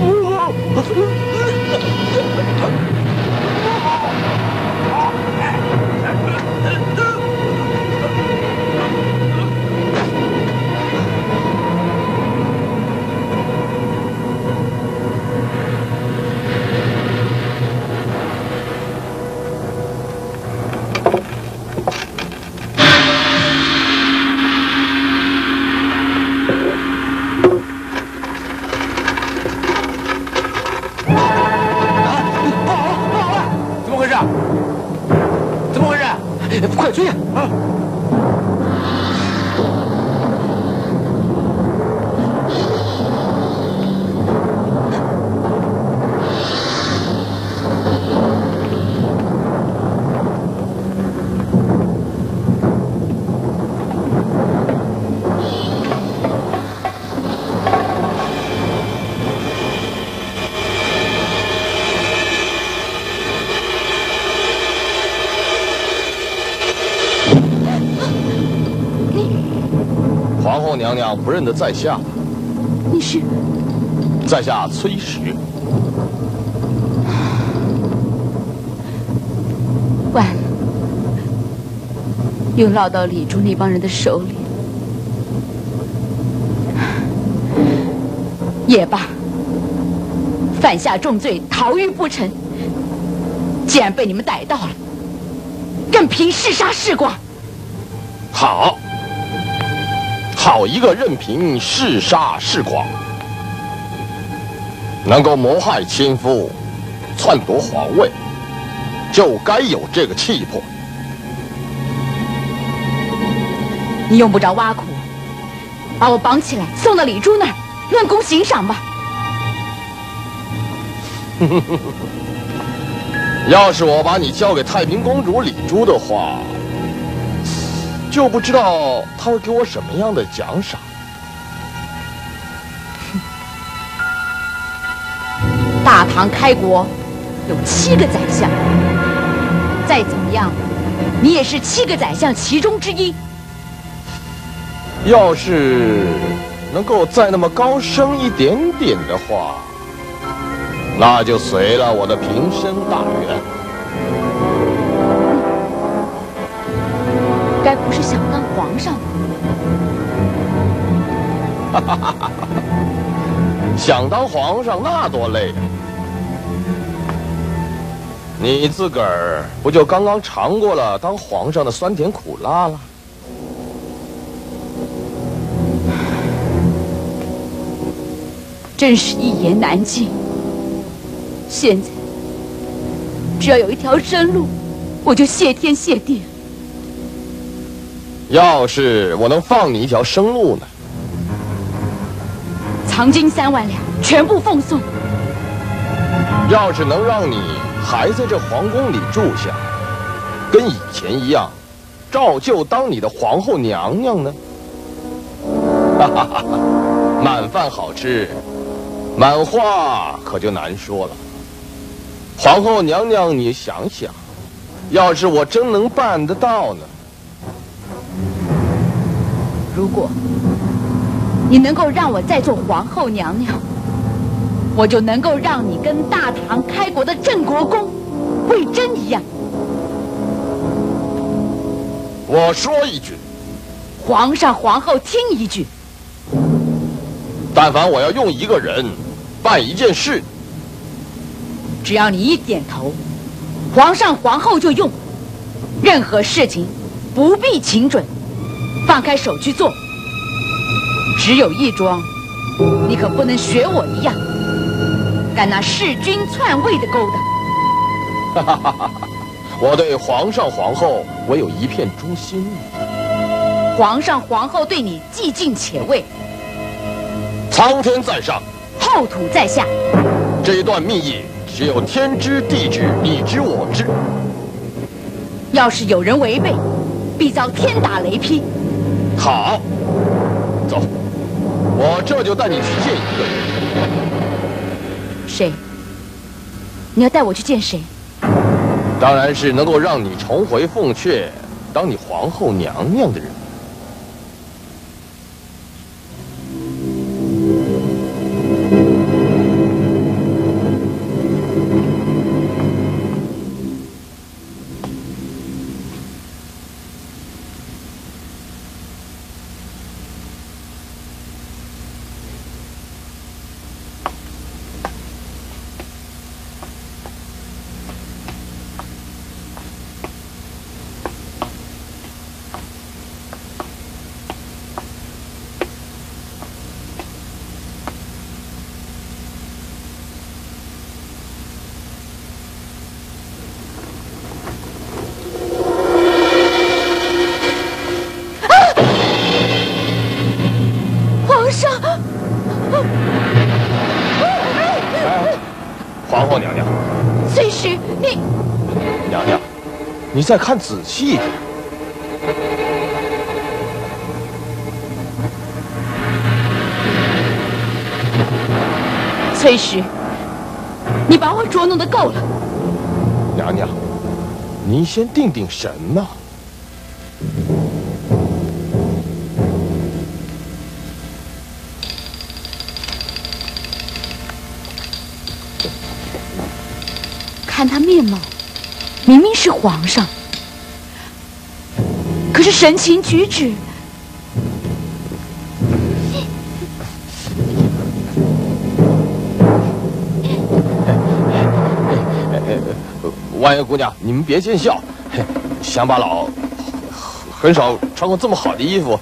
母后。
娘娘不认得在下，
你是？
在下崔石，
完了，又落到李珠那帮人的手里，也罢，犯下重罪，逃狱不成。既然被你们逮到了，任凭弑杀是剐。
好，好一个任凭是杀是剐，能够谋害亲夫，篡夺皇位，就该有这个气魄。
你用不着挖苦，把我绑起来送到李珠那儿，论功行赏吧。<laughs>
要是我把你交给太平公主李珠的话，就不知道他会给我什么样的奖赏。
大唐开国有七个宰相，再怎么样，你也是七个宰相其中之一。
要是能够再那么高升一点点的话，那就随了我的平生大愿。
该不是想当皇上
吧？<laughs> 想当皇上那多累啊！你自个儿不就刚刚尝过了当皇上的酸甜苦辣了？
真是一言难尽。现在只要有一条生路，我就谢天谢地。
要是我能放你一条生路呢？
藏金三万两，全部奉送。
要是能让你还在这皇宫里住下，跟以前一样，照旧当你的皇后娘娘呢？哈哈哈！满饭好吃。满话可就难说了。皇后娘娘，你想想，要是我真能办得到呢？
如果你能够让我再做皇后娘娘，我就能够让你跟大唐开国的郑国公魏征一样。
我说一句，
皇上皇后听一句。
但凡我要用一个人办一件事，
只要你一点头，皇上皇后就用。任何事情不必请准，放开手去做。只有一桩，你可不能学我一样，干那弑君篡位的勾当。
哈哈哈哈！我对皇上皇后唯有一片忠心。
皇上皇后对你既敬且畏。
苍天在上，
厚土在下。
这一段密议，只有天知地知，你知我知。
要是有人违背，必遭天打雷劈。
好，走，我这就带你去见一个人。
谁？你要带我去见谁？
当然是能够让你重回凤阙，当你皇后娘娘的人。你再看仔细一点，
崔氏，你把我捉弄的够了。
娘娘，您先定定神呐。
看他面貌。明明是皇上，可是神情举止
婉月姑娘，你们别见笑，乡巴佬很少穿过这么好的衣服，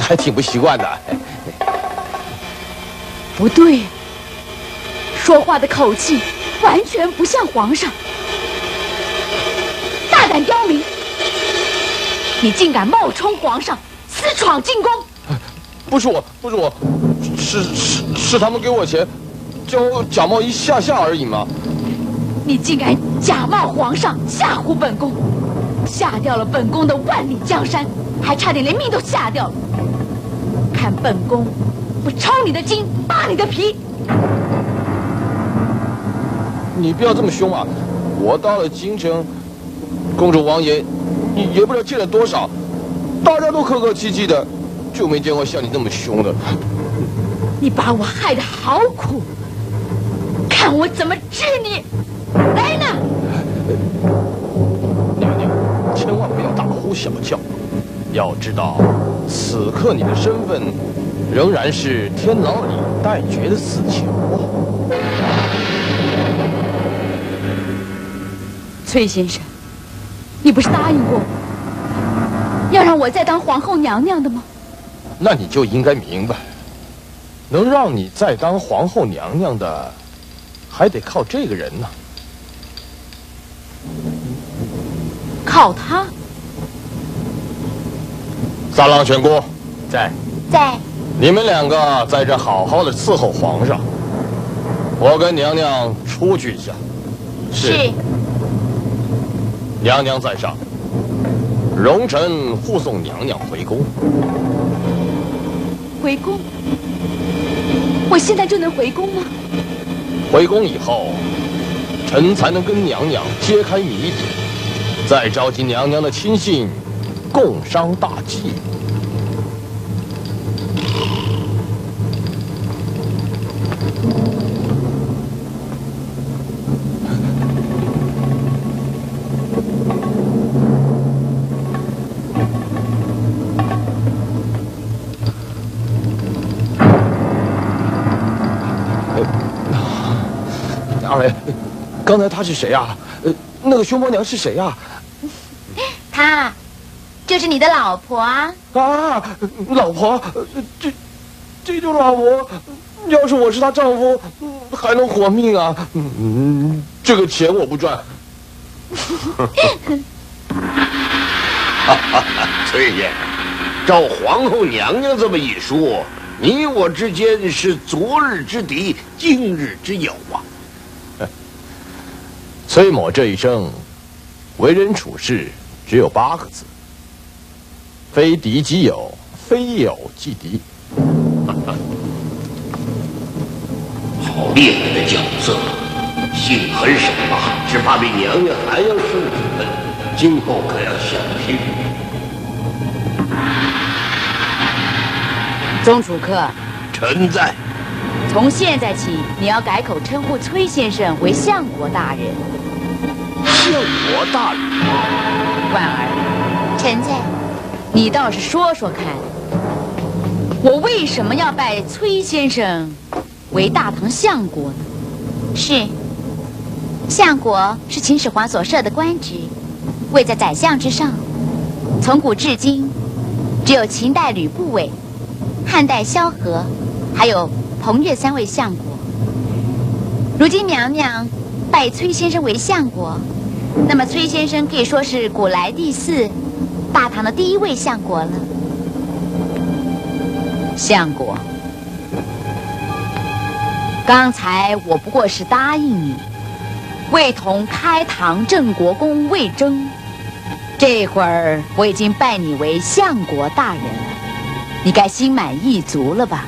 还挺不习惯的。
不对，说话的口气完全不像皇上，你竟敢冒充皇上，私闯进宫！
不是我，不是我，是是是他们给我钱，叫我假冒一下下而已嘛。
你竟敢假冒皇上，吓唬本宫，吓掉了本宫的万里江山，还差点连命都吓掉了。看本宫不抽你的筋，扒你的皮！
你不要这么凶啊！我到了京城，公主王爷也也不知道借了多少，大家都客客气气的，就没见过像你这么凶的。
你把我害得好苦，看我怎么治你！来呢！
娘娘，千万不要大呼小叫，要知道，此刻你的身份仍然是天牢里待决的死囚啊！
崔先生，你不是答应过要让我再当皇后娘娘的吗？
那你就应该明白，能让你再当皇后娘娘的，还得靠这个人呢。
靠他！
三郎全姑
在。
在
你们两个在这好好的伺候皇上，我跟娘娘出去一下。
是
娘娘在上，容臣护送娘娘回宫。
回宫？我现在就能回宫吗？
回宫以后，臣才能跟娘娘揭开谜底，再召集娘娘的亲信，共商大计。是谁啊？呃，那个熊猫娘是谁啊、
她，就是你的老婆啊！
啊？老婆，呃这这种老婆，要是我是她丈夫，嗯还能活命啊？嗯，这个钱我不赚。
崔爷，照皇后娘娘这么一说，你我之间是昨日之敌，今日之友啊！
崔某这一生，为人处事只有八个字：非敌即友，非友即敌。<laughs>
好厉害的角色，心狠手辣，只怕比娘娘还要生几分。今后可要小心。
钟楚客，
臣在。
从现在起，你要改口称呼崔先生为相国大人。
相国大人，
婉儿，
臣在。
你倒是说说看，我为什么要拜崔先生为大唐相国呢？
是，相国是秦始皇所设的官职，位在宰相之上。从古至今，只有秦代吕不韦、汉代萧何，还有彭越三位相国。如今娘娘拜崔先生为相国，那么崔先生可以说是古来第四，大唐的第一位相国了。
相国，刚才我不过是答应你，为同开唐郑国公魏征。这会儿我已经拜你为相国大人了，你该心满意足了吧？